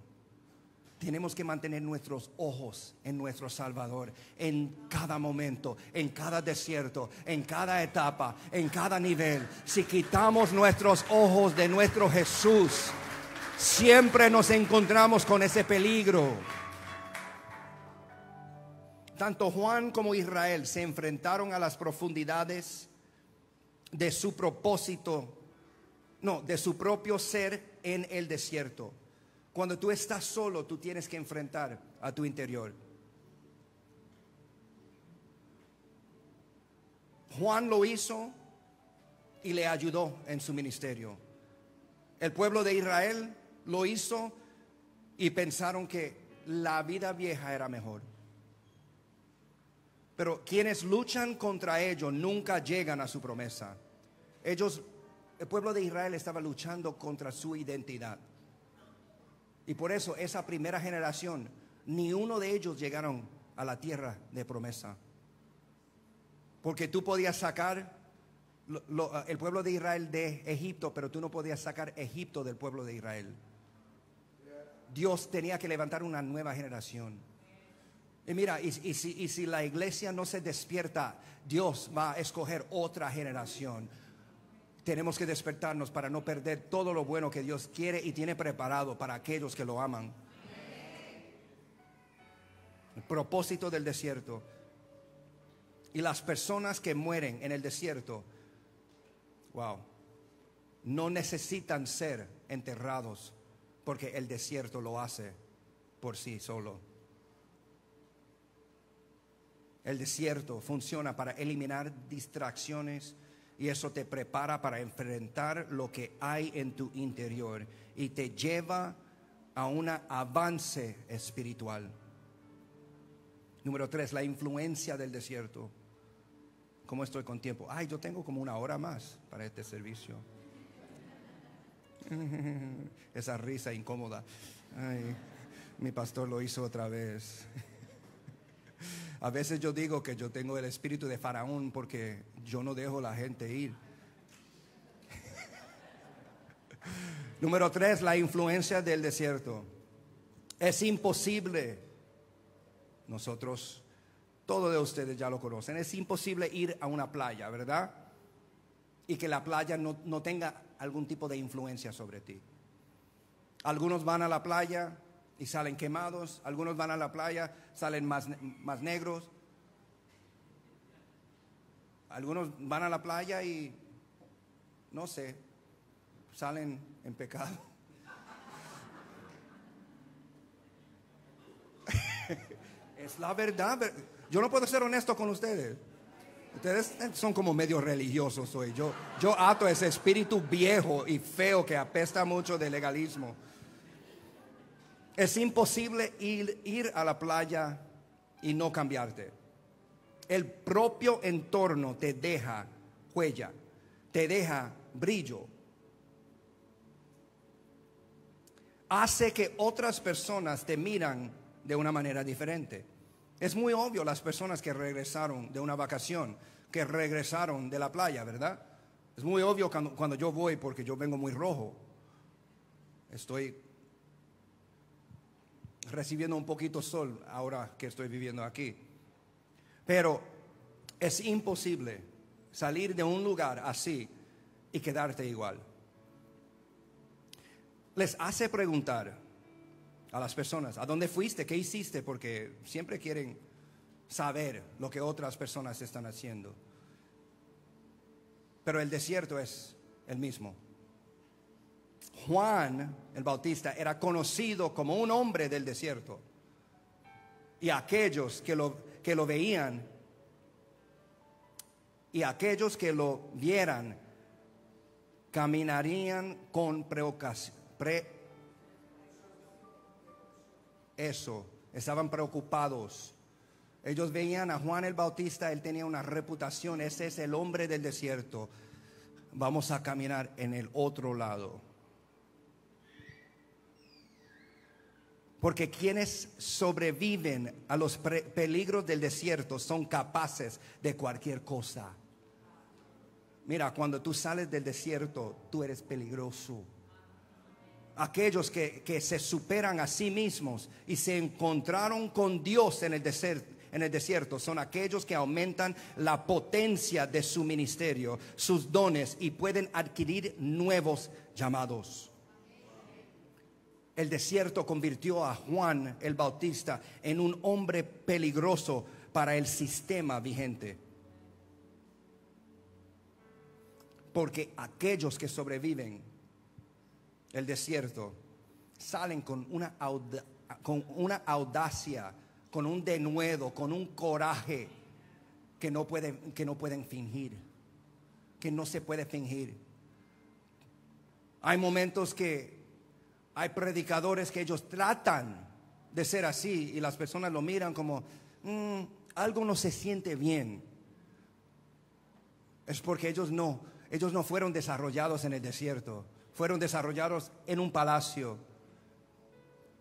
Tenemos que mantener nuestros ojos en nuestro Salvador en cada momento, en cada desierto, en cada etapa, en cada nivel. Si quitamos nuestros ojos de nuestro Jesús, siempre nos encontramos con ese peligro. Tanto Juan como Israel se enfrentaron a las profundidades de su propósito, no, de su propio ser en el desierto. Cuando tú estás solo, tú tienes que enfrentar a tu interior. Juan lo hizo y le ayudó en su ministerio. El pueblo de Israel lo hizo y pensaron que la vida vieja era mejor. Pero quienes luchan contra ellos nunca llegan a su promesa. Ellos, el pueblo de Israel estaba luchando contra su identidad. Y por eso esa primera generación, ni uno de ellos llegaron a la tierra de promesa. Porque tú podías sacar lo- el pueblo de Israel de Egipto, pero tú no podías sacar Egipto del pueblo de Israel. Dios tenía que levantar una nueva generación. Y mira, y, si, si la iglesia no se despierta, Dios va a escoger otra generación. Tenemos que despertarnos para no perder todo lo bueno que Dios quiere y tiene preparado para aquellos que lo aman. El propósito del desierto. Y las personas que mueren en el desierto, wow, no necesitan ser enterrados porque el desierto lo hace por sí solo. El desierto funciona para eliminar distracciones y eso te prepara para enfrentar lo que hay en tu interior y te lleva a un avance espiritual. Número tres, la influencia del desierto. ¿Cómo estoy con tiempo? Ay, yo tengo como una hora más para este servicio. Esa risa incómoda. Ay, mi pastor lo hizo otra vez. A veces yo digo que yo tengo el espíritu de faraón porque yo no dejo la gente ir. Número tres, la influencia del desierto. Es imposible, nosotros, todos de ustedes ya lo conocen, es imposible ir a una playa, ¿verdad? Y que la playa no, no tenga algún tipo de influencia sobre ti. Algunos van a la playa y salen quemados, algunos van a la playa, salen más, más negros, algunos van a la playa y, no sé, salen en pecado. es la verdad, ver- yo no puedo ser honesto con ustedes. Ustedes son como medio religiosos hoy. Yo, yo ato ese espíritu viejo y feo que apesta mucho de legalismo. Es imposible ir, ir a la playa y no cambiarte. El propio entorno te deja huella, te deja brillo. Hace que otras personas te miran de una manera diferente. Es muy obvio las personas que regresaron de una vacación. que regresaron de la playa, ¿verdad? Es muy obvio cuando, cuando yo voy porque yo vengo muy rojo. Estoy recibiendo un poquito sol ahora que estoy viviendo aquí. Pero es imposible salir de un lugar así y quedarte igual. Les hace preguntar a las personas, ¿a dónde fuiste? ¿Qué hiciste? Porque siempre quieren saber lo que otras personas están haciendo. Pero el desierto es el mismo. Juan el Bautista era conocido como un hombre del desierto. Y aquellos que lo, que lo veían y aquellos que lo vieran caminarían con preocupación. Pre eso, estaban preocupados. Ellos veían a Juan el Bautista, él tenía una reputación, ese es el hombre del desierto. Vamos a caminar en el otro lado. Porque quienes sobreviven a los peligros del desierto son capaces de cualquier cosa. Mira, cuando tú sales del desierto, tú eres peligroso. Aquellos que, que se superan a sí mismos y se encontraron con Dios en el desierto en el desierto son aquellos que aumentan la potencia de su ministerio, sus dones y pueden adquirir nuevos llamados. El desierto convirtió a Juan el Bautista en un hombre peligroso para el sistema vigente. Porque aquellos que sobreviven el desierto salen con una, con una audacia, con un denuedo, con un coraje que no pueden, que no pueden fingir, que no se puede fingir. Hay momentos que hay predicadores que ellos tratan de ser así y las personas lo miran como, mm, algo no se siente bien. Es porque ellos no, ellos no fueron desarrollados en el desierto, fueron desarrollados en un palacio.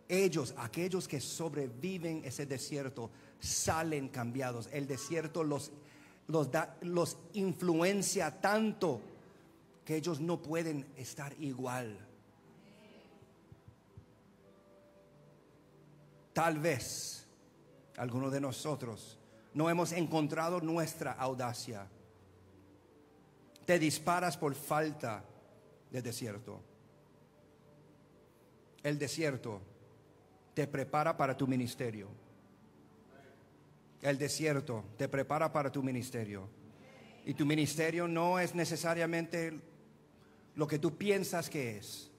Ellos, aquellos que sobreviven ese desierto, salen cambiados. El desierto los, los, da, los influencia tanto que ellos no pueden estar igual. Tal vez algunos de nosotros no hemos encontrado nuestra audacia. Te disparas por falta de desierto. El desierto te prepara para tu ministerio. El desierto te prepara para tu ministerio. Y tu ministerio no es necesariamente lo que tú piensas que es.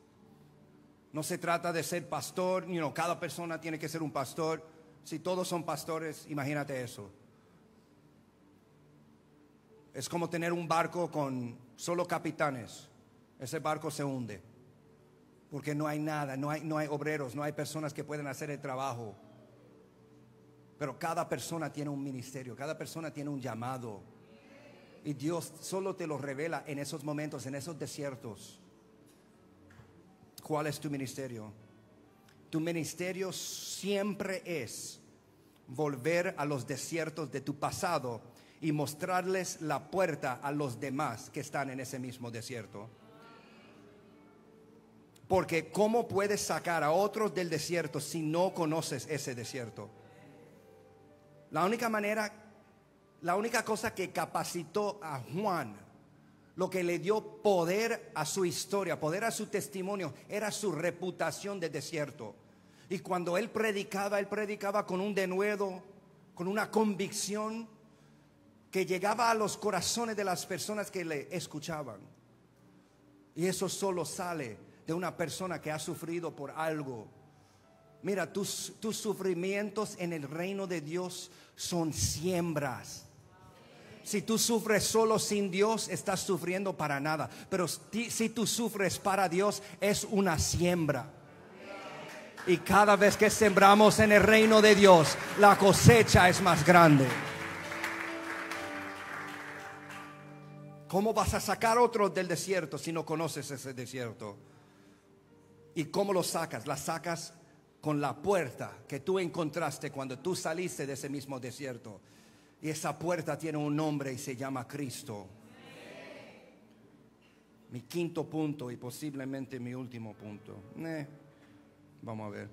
No se trata de ser pastor, you cada persona tiene que ser un pastor. Si todos son pastores, imagínate eso. Es como tener un barco con solo capitanes. Ese barco se hunde. Porque no hay nada, no hay, no hay obreros, no hay personas que pueden hacer el trabajo. Pero cada persona tiene un ministerio, cada persona tiene un llamado. Y Dios solo te lo revela en esos momentos, en esos desiertos. ¿Cuál es tu ministerio? Tu ministerio siempre es volver a los desiertos de tu pasado y mostrarles la puerta a los demás que están en ese mismo desierto. Porque ¿cómo puedes sacar a otros del desierto si no conoces ese desierto? La única manera, la única cosa que capacitó a Juan lo que le dio poder a su historia, poder a su testimonio, era su reputación de desierto. Y cuando él predicaba, él predicaba con un denuedo, con una convicción que llegaba a los corazones de las personas que le escuchaban. Y eso solo sale de una persona que ha sufrido por algo. Mira, tus, tus sufrimientos en el reino de Dios son siembras si tú sufres solo sin Dios, estás sufriendo para nada. Pero si tú sufres para Dios, es una siembra. Y cada vez que sembramos en el reino de Dios, la cosecha es más grande. ¿Cómo vas a sacar otro del desierto si no conoces ese desierto? ¿Y cómo lo sacas? La sacas con la puerta que tú encontraste cuando tú saliste de ese mismo desierto. Y esa puerta tiene un nombre y se llama Cristo. Mi quinto punto y posiblemente mi último punto. Eh, vamos a ver.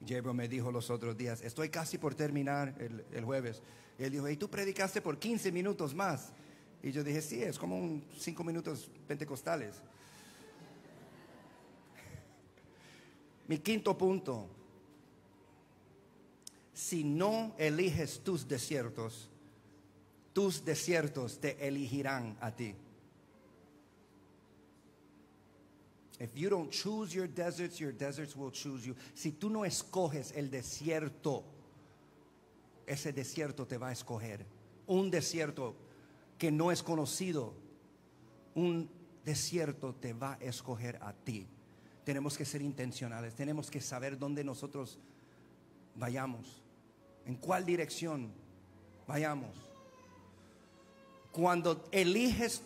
Gabriel me dijo los otros días, estoy casi por terminar el, el jueves. Y él dijo, y tú predicaste por 15 minutos más. Y yo dije, sí, es como un 5 minutos pentecostales. Mi quinto punto, si no eliges tus desiertos, tus desiertos te elegirán a ti. If you don't choose your deserts, your deserts will choose you. Si tú no escoges el desierto, ese desierto te va a escoger. Un desierto que no es conocido, un desierto te va a escoger a ti. Tenemos que ser intencionales, tenemos que saber dónde nosotros vayamos, en cuál dirección vayamos. Cuando eliges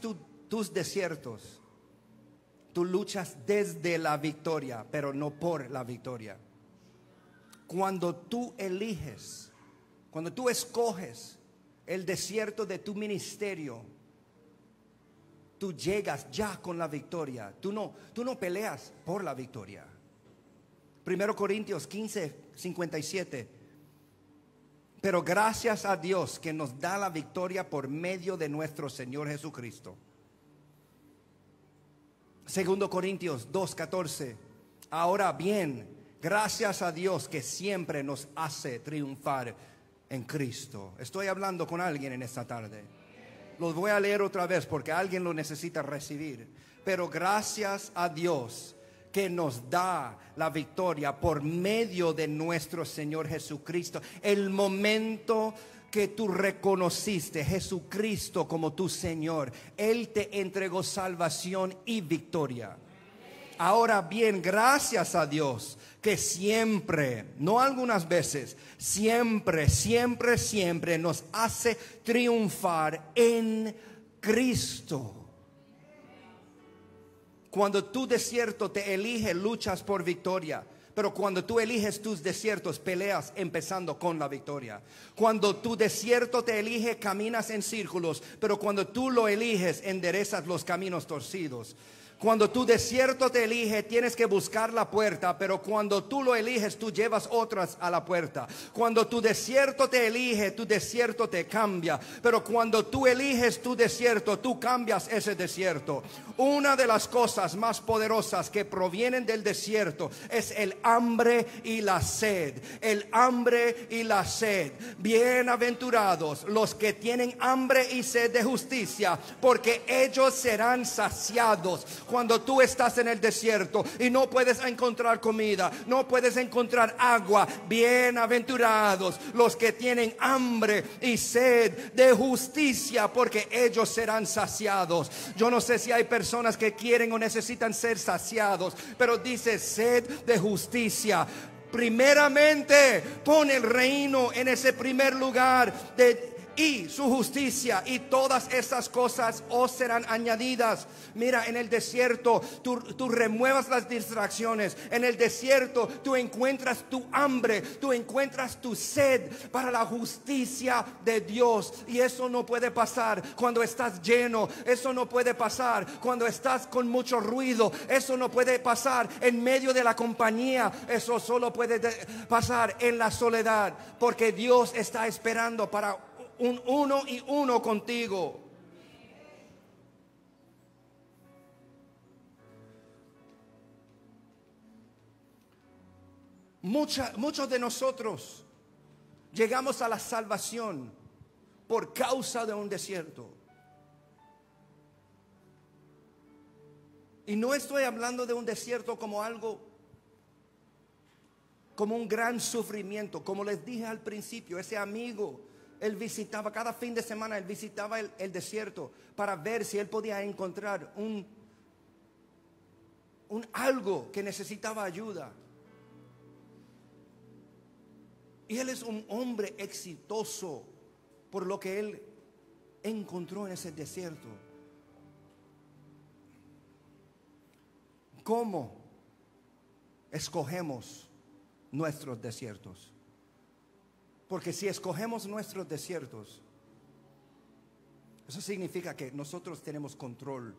tus desiertos, tú luchas desde la victoria, pero no por la victoria. Cuando tú eliges, cuando tú escoges el desierto de tu ministerio, tú llegas ya con la victoria. Tú no, tú no peleas por la victoria. Primero Corintios 15, 57. Pero gracias a Dios que nos da la victoria por medio de nuestro Señor Jesucristo. Segundo Corintios 2, 14. Ahora bien, gracias a Dios que siempre nos hace triunfar en Cristo. Estoy hablando con alguien en esta tarde. Los voy a leer otra vez porque alguien lo necesita recibir. Pero gracias a Dios que nos da la victoria por medio de nuestro Señor Jesucristo. El momento que tú reconociste Jesucristo como tu Señor, Él te entregó salvación y victoria. Ahora bien, gracias a Dios que siempre, no algunas veces, siempre, siempre, siempre nos hace triunfar en Cristo. Cuando tu desierto te elige, luchas por victoria. Pero cuando tú eliges tus desiertos, peleas empezando con la victoria. Cuando tu desierto te elige, caminas en círculos. Pero cuando tú lo eliges, enderezas los caminos torcidos. Cuando tu desierto te elige, tienes que buscar la puerta, pero cuando tú lo eliges, tú llevas otras a la puerta. Cuando tu desierto te elige, tu desierto te cambia, pero cuando tú eliges tu desierto, tú cambias ese desierto. Una de las cosas más poderosas que provienen del desierto es el hambre y la sed. El hambre y la sed. Bienaventurados los que tienen hambre y sed de justicia, porque ellos serán saciados cuando tú estás en el desierto y no puedes encontrar comida, no puedes encontrar agua. Bienaventurados los que tienen hambre y sed de justicia, porque ellos serán saciados. Yo no sé si hay personas que quieren o necesitan ser saciados, pero dice sed de justicia primeramente pone el reino en ese primer lugar de y su justicia y todas esas cosas os serán añadidas. Mira, en el desierto tú, tú, remuevas las distracciones. En el desierto tú encuentras tu hambre, tú encuentras tu sed para la justicia de Dios. Y eso no puede pasar cuando estás lleno. Eso no puede pasar cuando estás con mucho ruido. Eso no puede pasar en medio de la compañía. Eso solo puede pasar en la soledad. Porque Dios está esperando para un uno y uno contigo. Muchos de nosotros llegamos a la salvación por causa de un desierto. Y no estoy hablando de un desierto como algo, como un gran sufrimiento, como les dije al principio, ese amigo él visitaba, cada fin de semana, él visitaba el, desierto para ver si él podía encontrar un, un algo que necesitaba ayuda. Y él es un hombre exitoso por lo que él encontró en ese desierto. ¿Cómo escogemos nuestros desiertos? Porque si escogemos nuestros desiertos, eso significa que nosotros tenemos control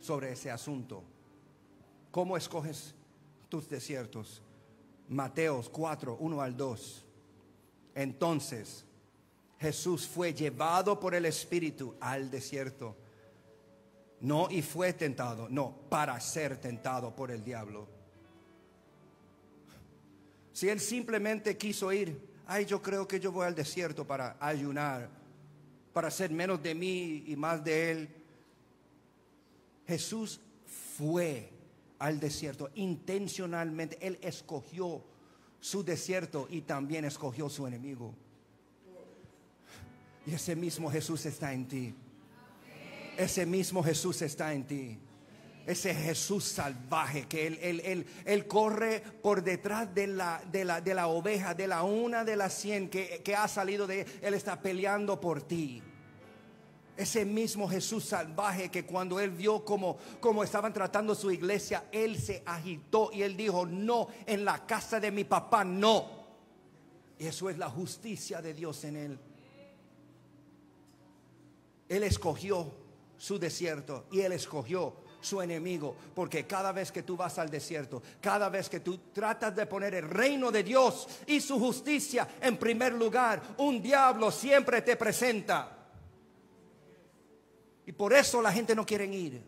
sobre ese asunto. ¿Cómo escoges tus desiertos? Mateos 4, 1 al 2. Entonces Jesús fue llevado por el Espíritu al desierto. No y fue tentado, no, para ser tentado por el diablo. Si él simplemente quiso ir, ay, yo creo que yo voy al desierto para ayunar, para hacer menos de mí y más de él. Jesús fue al desierto intencionalmente. Él escogió su desierto y también escogió su enemigo. Y ese mismo Jesús está en ti. Ese mismo Jesús está en ti. Ese Jesús salvaje que él, corre por detrás de la, de, la, de la oveja, de la una de las cien que, que ha salido de él. Él está peleando por ti. Ese mismo Jesús salvaje que cuando él vio como, como estaban tratando su iglesia, él se agitó y él dijo, no, en la casa de mi papá no. Eso es la justicia de Dios en él. Él escogió su desierto y él escogió su enemigo. Porque cada vez que tú vas al desierto, cada vez que tú tratas de poner el reino de Dios y su justicia en primer lugar, un diablo siempre te presenta. Y por eso la gente no quiere ir.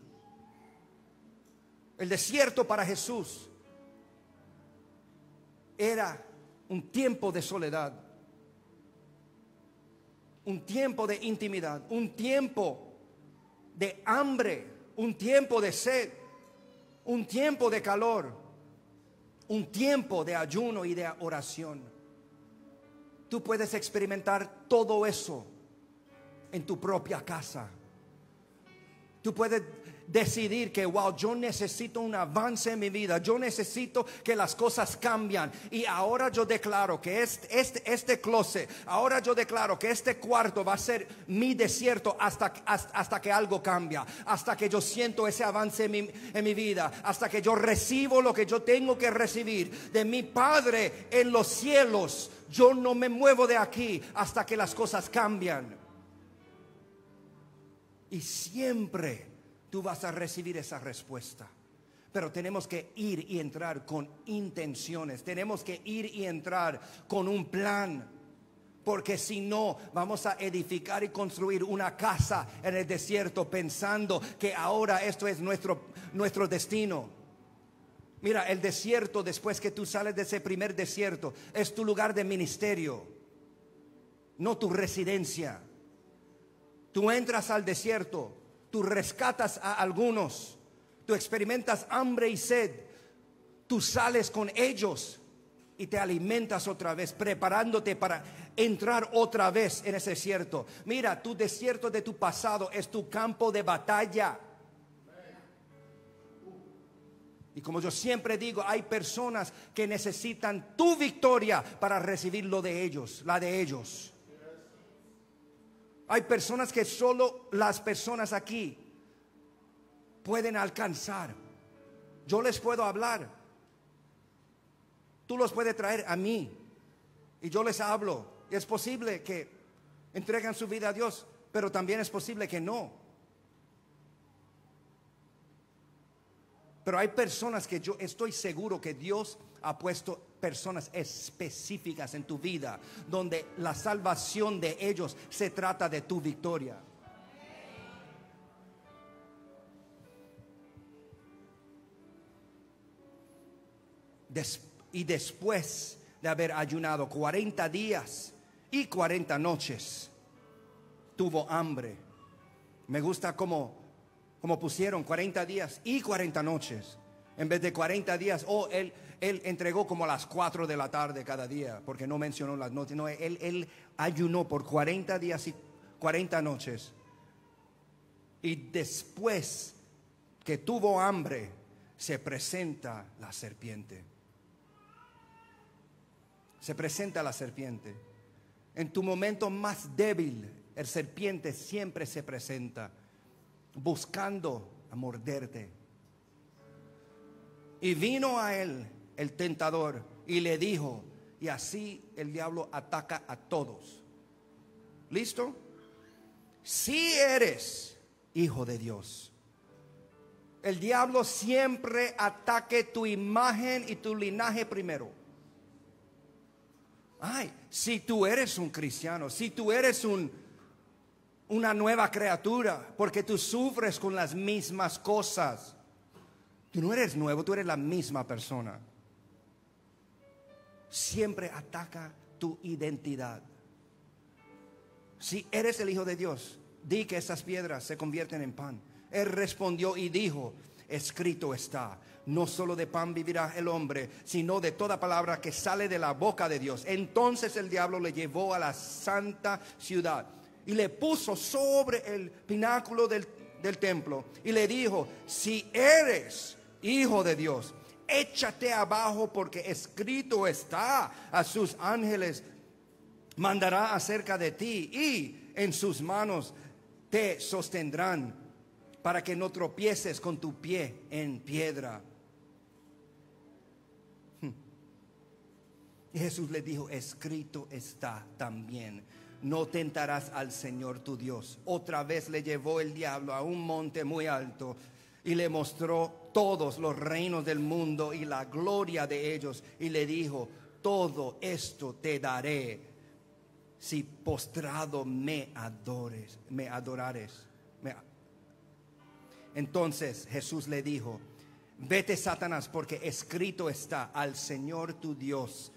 El desierto para Jesús era un tiempo de soledad, un tiempo de intimidad, un tiempo de hambre, un tiempo de sed, un tiempo de calor, un tiempo de ayuno y de oración. Tú puedes experimentar todo eso en tu propia casa. Tú puedes decidir que, wow, yo necesito un avance en mi vida, yo necesito que las cosas cambian. Y ahora yo declaro que este, este, este closet, ahora yo declaro que este cuarto va a ser mi desierto hasta, hasta, hasta que algo cambia, hasta que yo siento ese avance en mi, en mi vida, hasta que yo recibo lo que yo tengo que recibir de mi Padre en los cielos. Yo no me muevo de aquí hasta que las cosas cambian. Y siempre tú vas a recibir esa respuesta. Pero tenemos que ir y entrar con intenciones. Tenemos que ir y entrar con un plan. Porque si no, vamos a edificar y construir una casa en el desierto pensando que ahora esto es nuestro, nuestro destino. Mira, el desierto, después que tú sales de ese primer desierto, es tu lugar de ministerio, no tu residencia. Tú entras al desierto, tú rescatas a algunos, tú experimentas hambre y sed, tú sales con ellos y te alimentas otra vez, preparándote para entrar otra vez en ese desierto. Mira, tu desierto de tu pasado es tu campo de batalla. Y como yo siempre digo, hay personas que necesitan tu victoria para recibir lo de ellos, la de ellos. Hay personas que solo las personas aquí pueden alcanzar. Yo les puedo hablar. Tú los puedes traer a mí. Y yo les hablo. Y es posible que entreguen su vida a Dios, pero también es posible que no. Pero hay personas que yo estoy seguro que Dios ha puesto personas específicas en tu vida, donde la salvación de ellos se trata de tu victoria. Y después de haber ayunado 40 días y 40 noches, tuvo hambre. Me gusta como, como pusieron 40 días y 40 noches. En vez de 40 días, oh, él, él entregó como a las 4 de la tarde cada día, porque no mencionó las noches. No, él, él ayunó por 40 días y 40 noches. Y después que tuvo hambre, se presenta la serpiente. Se presenta la serpiente. En tu momento más débil, el serpiente siempre se presenta buscando a morderte. Y vino a él el tentador y le dijo, Y así el diablo ataca a todos. ¿Listo? Si eres hijo de Dios. El diablo siempre ataque tu imagen y tu linaje primero. Ay, si tú eres un cristiano, si tú eres un, una nueva criatura, porque tú sufres con las mismas cosas. Tú no eres nuevo, tú eres la misma persona. Siempre ataca tu identidad. Si eres el Hijo de Dios, di que estas piedras se convierten en pan. Él respondió y dijo, escrito está, no solo de pan vivirá el hombre, sino de toda palabra que sale de la boca de Dios. Entonces el diablo le llevó a la santa ciudad y le puso sobre el pináculo del, del templo y le dijo, si eres hijo de Dios, échate abajo porque escrito está a sus ángeles, mandará acerca de ti y en sus manos te sostendrán para que no tropieces con tu pie en piedra. Y Jesús le dijo, escrito está también, no tentarás al Señor tu Dios. Otra vez le llevó el diablo a un monte muy alto y le mostró todos los reinos del mundo y la gloria de ellos y le dijo, todo esto te daré si postrado me adores, me adorares. Entonces Jesús le dijo, vete Satanás porque escrito está, al Señor tu Dios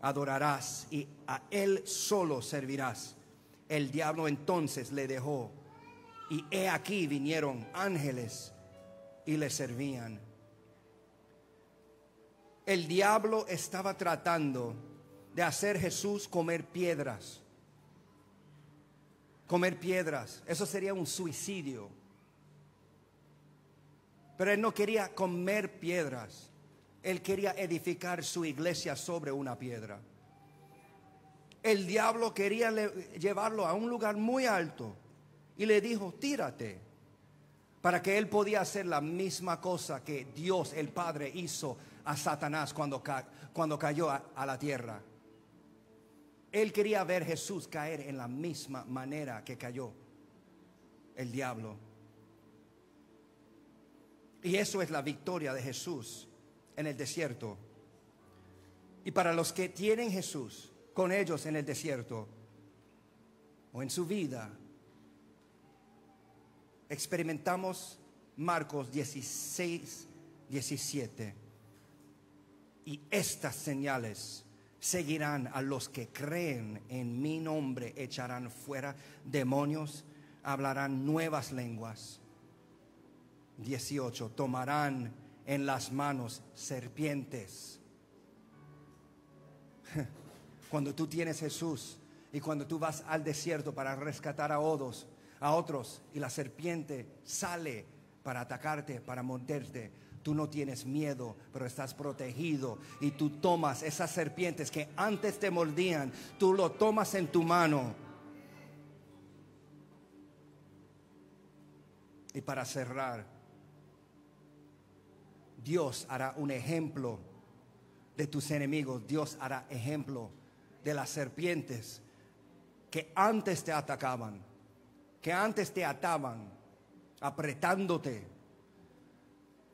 adorarás y a Él solo servirás. El diablo entonces le dejó y he aquí vinieron ángeles y le servían. El diablo estaba tratando de hacer Jesús comer piedras. Comer piedras, eso sería un suicidio. Pero él no quería comer piedras. Él quería edificar su iglesia sobre una piedra. El diablo quería llevarlo a un lugar muy alto y le dijo, tírate, para que él podía hacer la misma cosa que Dios el Padre hizo a Satanás cuando, cuando cayó a, la tierra. Él quería ver Jesús caer en la misma manera que cayó el diablo. Y eso es la victoria de Jesús en el desierto. Y para los que tienen Jesús con ellos en el desierto o en su vida, experimentamos Marcos 16, 17. Y estas señales seguirán a los que creen en mi nombre, echarán fuera demonios, hablarán nuevas lenguas. 18, tomarán en las manos serpientes. Cuando tú tienes Jesús y cuando tú vas al desierto para rescatar a otros, a otros y la serpiente sale para atacarte, para morderte, tú no tienes miedo, pero estás protegido y tú tomas esas serpientes que antes te mordían, tú lo tomas en tu mano. Y para cerrar, Dios hará un ejemplo de tus enemigos. Dios hará ejemplo de las serpientes que antes te atacaban, que antes te ataban, apretándote.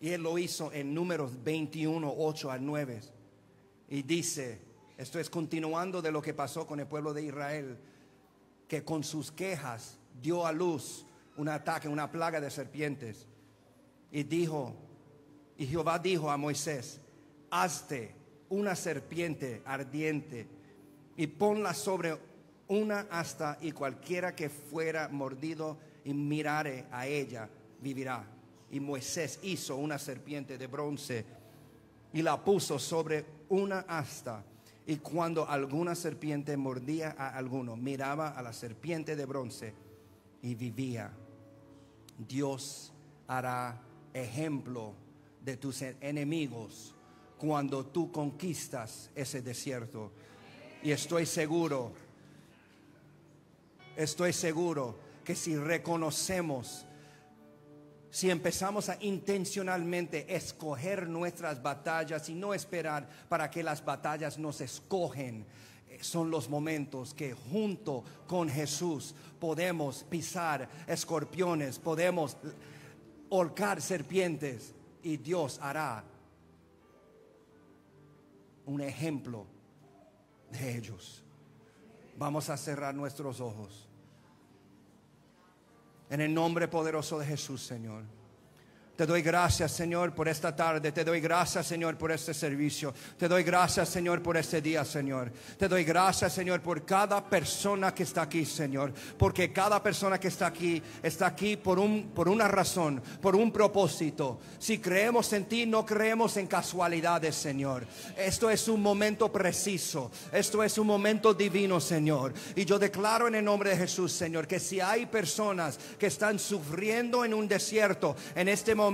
Y Él lo hizo en números 21, 8 al 9. Y dice, esto es continuando de lo que pasó con el pueblo de Israel, que con sus quejas dio a luz un ataque, una plaga de serpientes. Y dijo, y Jehová dijo a Moisés, hazte una serpiente ardiente y ponla sobre una asta y cualquiera que fuera mordido y mirare a ella vivirá. Y Moisés hizo una serpiente de bronce y la puso sobre una asta. Y cuando alguna serpiente mordía a alguno, miraba a la serpiente de bronce y vivía. Dios hará ejemplo de tus enemigos cuando tú conquistas ese desierto. Y estoy seguro, estoy seguro que si reconocemos si empezamos a intencionalmente escoger nuestras batallas y no esperar para que las batallas nos escogen, eh, son los momentos que junto con Jesús podemos pisar escorpiones, podemos holcar serpientes y Dios hará un ejemplo de ellos. Vamos a cerrar nuestros ojos. En el nombre poderoso de Jesús, Señor. Te doy gracias, Señor, por esta tarde. Te doy gracias, Señor, por este servicio. Te doy gracias, Señor, por este día, Señor. Te doy gracias, Señor, por cada persona que está aquí, Señor. Porque cada persona que está aquí está aquí por, un, por una razón, por un propósito. Si creemos en ti, no creemos en casualidades, Señor. Esto es un momento preciso. Esto es un momento divino, Señor. Y yo declaro en el nombre de Jesús, Señor, que si hay personas que están sufriendo en un desierto en este momento,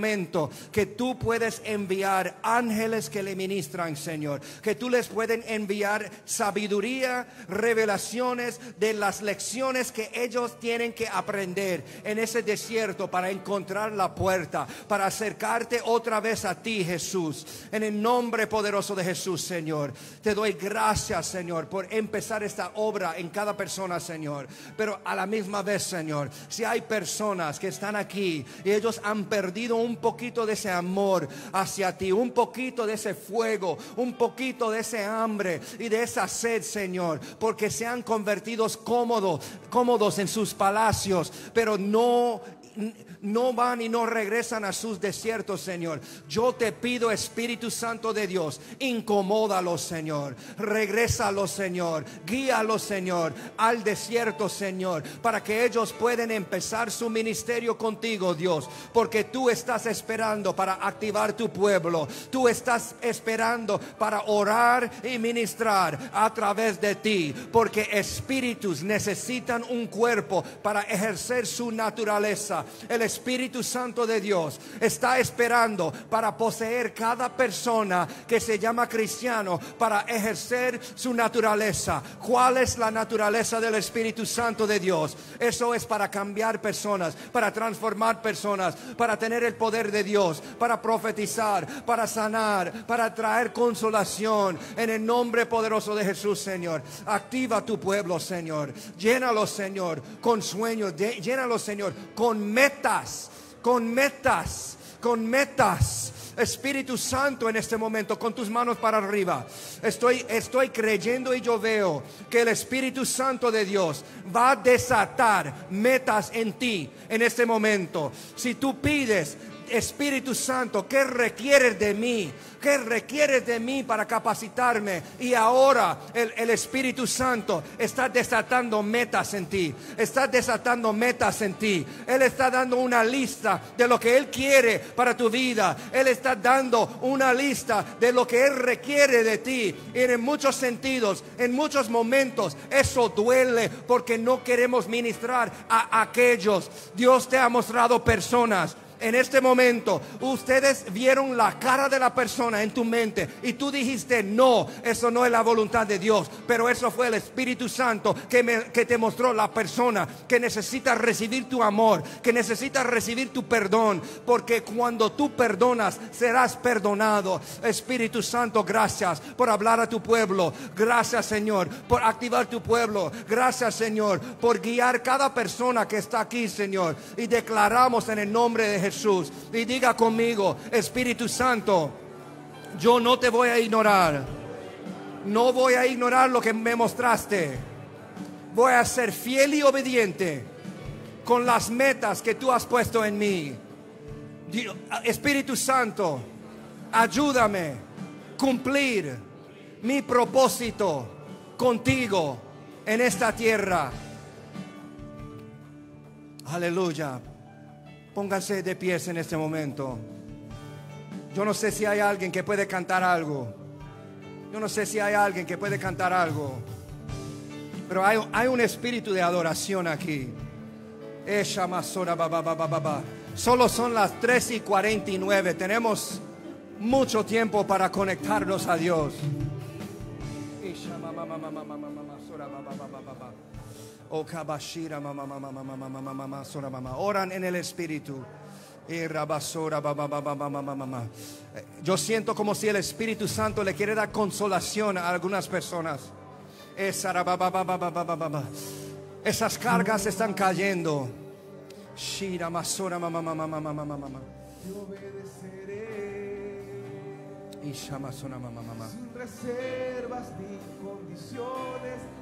que tú puedes enviar ángeles que le ministran, Señor. Que tú les pueden enviar sabiduría, revelaciones de las lecciones que ellos tienen que aprender en ese desierto para encontrar la puerta, para acercarte otra vez a ti, Jesús. En el nombre poderoso de Jesús, Señor. Te doy gracias, Señor, por empezar esta obra en cada persona, Señor. Pero a la misma vez, Señor, si hay personas que están aquí y ellos han perdido un poquito de ese amor hacia ti, un poquito de ese fuego, un poquito de ese hambre y de esa sed, Señor, porque se han cómodos, cómodos en sus palacios, pero no no van y no regresan a sus desiertos, Señor. Yo te pido, Espíritu Santo de Dios, incomódalos, Señor. Regrésalos, Señor. Guíalos, Señor, al desierto, Señor, para que ellos puedan empezar su ministerio contigo, Dios. Porque tú estás esperando para activar tu pueblo. Tú estás esperando para orar y ministrar a través de ti. Porque espíritus necesitan un cuerpo para ejercer su naturaleza. El Espíritu Santo de Dios está esperando para poseer cada persona que se llama cristiano para ejercer su naturaleza. ¿Cuál es la naturaleza del Espíritu Santo de Dios? Eso es para cambiar personas, para transformar personas, para tener el poder de Dios, para profetizar, para sanar, para traer consolación. En el nombre poderoso de Jesús, Señor. Activa tu pueblo, Señor. Llénalo, Señor, con sueños. Llénalo, Señor, con metas con metas, con metas. Espíritu Santo en este momento con tus manos para arriba. Estoy, estoy creyendo y yo veo que el Espíritu Santo de Dios va a desatar metas en ti en este momento. Si tú pides, Espíritu Santo, ¿qué requieres de mí? ¿Qué requiere de mí para capacitarme? Y ahora el, Espíritu Santo está desatando metas en ti. Está desatando metas en ti. Él está dando una lista de lo que Él quiere para tu vida. Él está dando una lista de lo que Él requiere de ti. Y en muchos sentidos, en muchos momentos, eso duele porque no queremos ministrar a aquellos. Dios te ha mostrado personas en este momento ustedes vieron la cara de la persona en tu mente y tú dijiste, no, eso no es la voluntad de Dios, pero eso fue el Espíritu Santo que, que te mostró la persona que necesita recibir tu amor, que necesita recibir tu perdón, porque cuando tú perdonas serás perdonado. Espíritu Santo, gracias por hablar a tu pueblo, gracias Señor por activar tu pueblo, gracias Señor por guiar cada persona que está aquí, Señor, y declaramos en el nombre de Jesús Jesús y diga conmigo, Espíritu Santo, yo no te voy a ignorar. No voy a ignorar lo que me mostraste. Voy a ser fiel y obediente con las metas que tú has puesto en mí. Espíritu Santo, ayúdame a cumplir mi propósito contigo en esta tierra. Aleluya. Pónganse de pies en este momento. Yo no sé si hay alguien que puede cantar algo. Yo no sé si hay alguien que puede cantar algo. Pero hay, un espíritu de adoración aquí. Solo son las 3 y 49. Tenemos mucho tiempo para conectarnos a Dios. Oran en el Espíritu. Yo siento como si el Espíritu Santo le quiere dar consolación a algunas personas. Esas cargas están cayendo. Sin reservas ni condiciones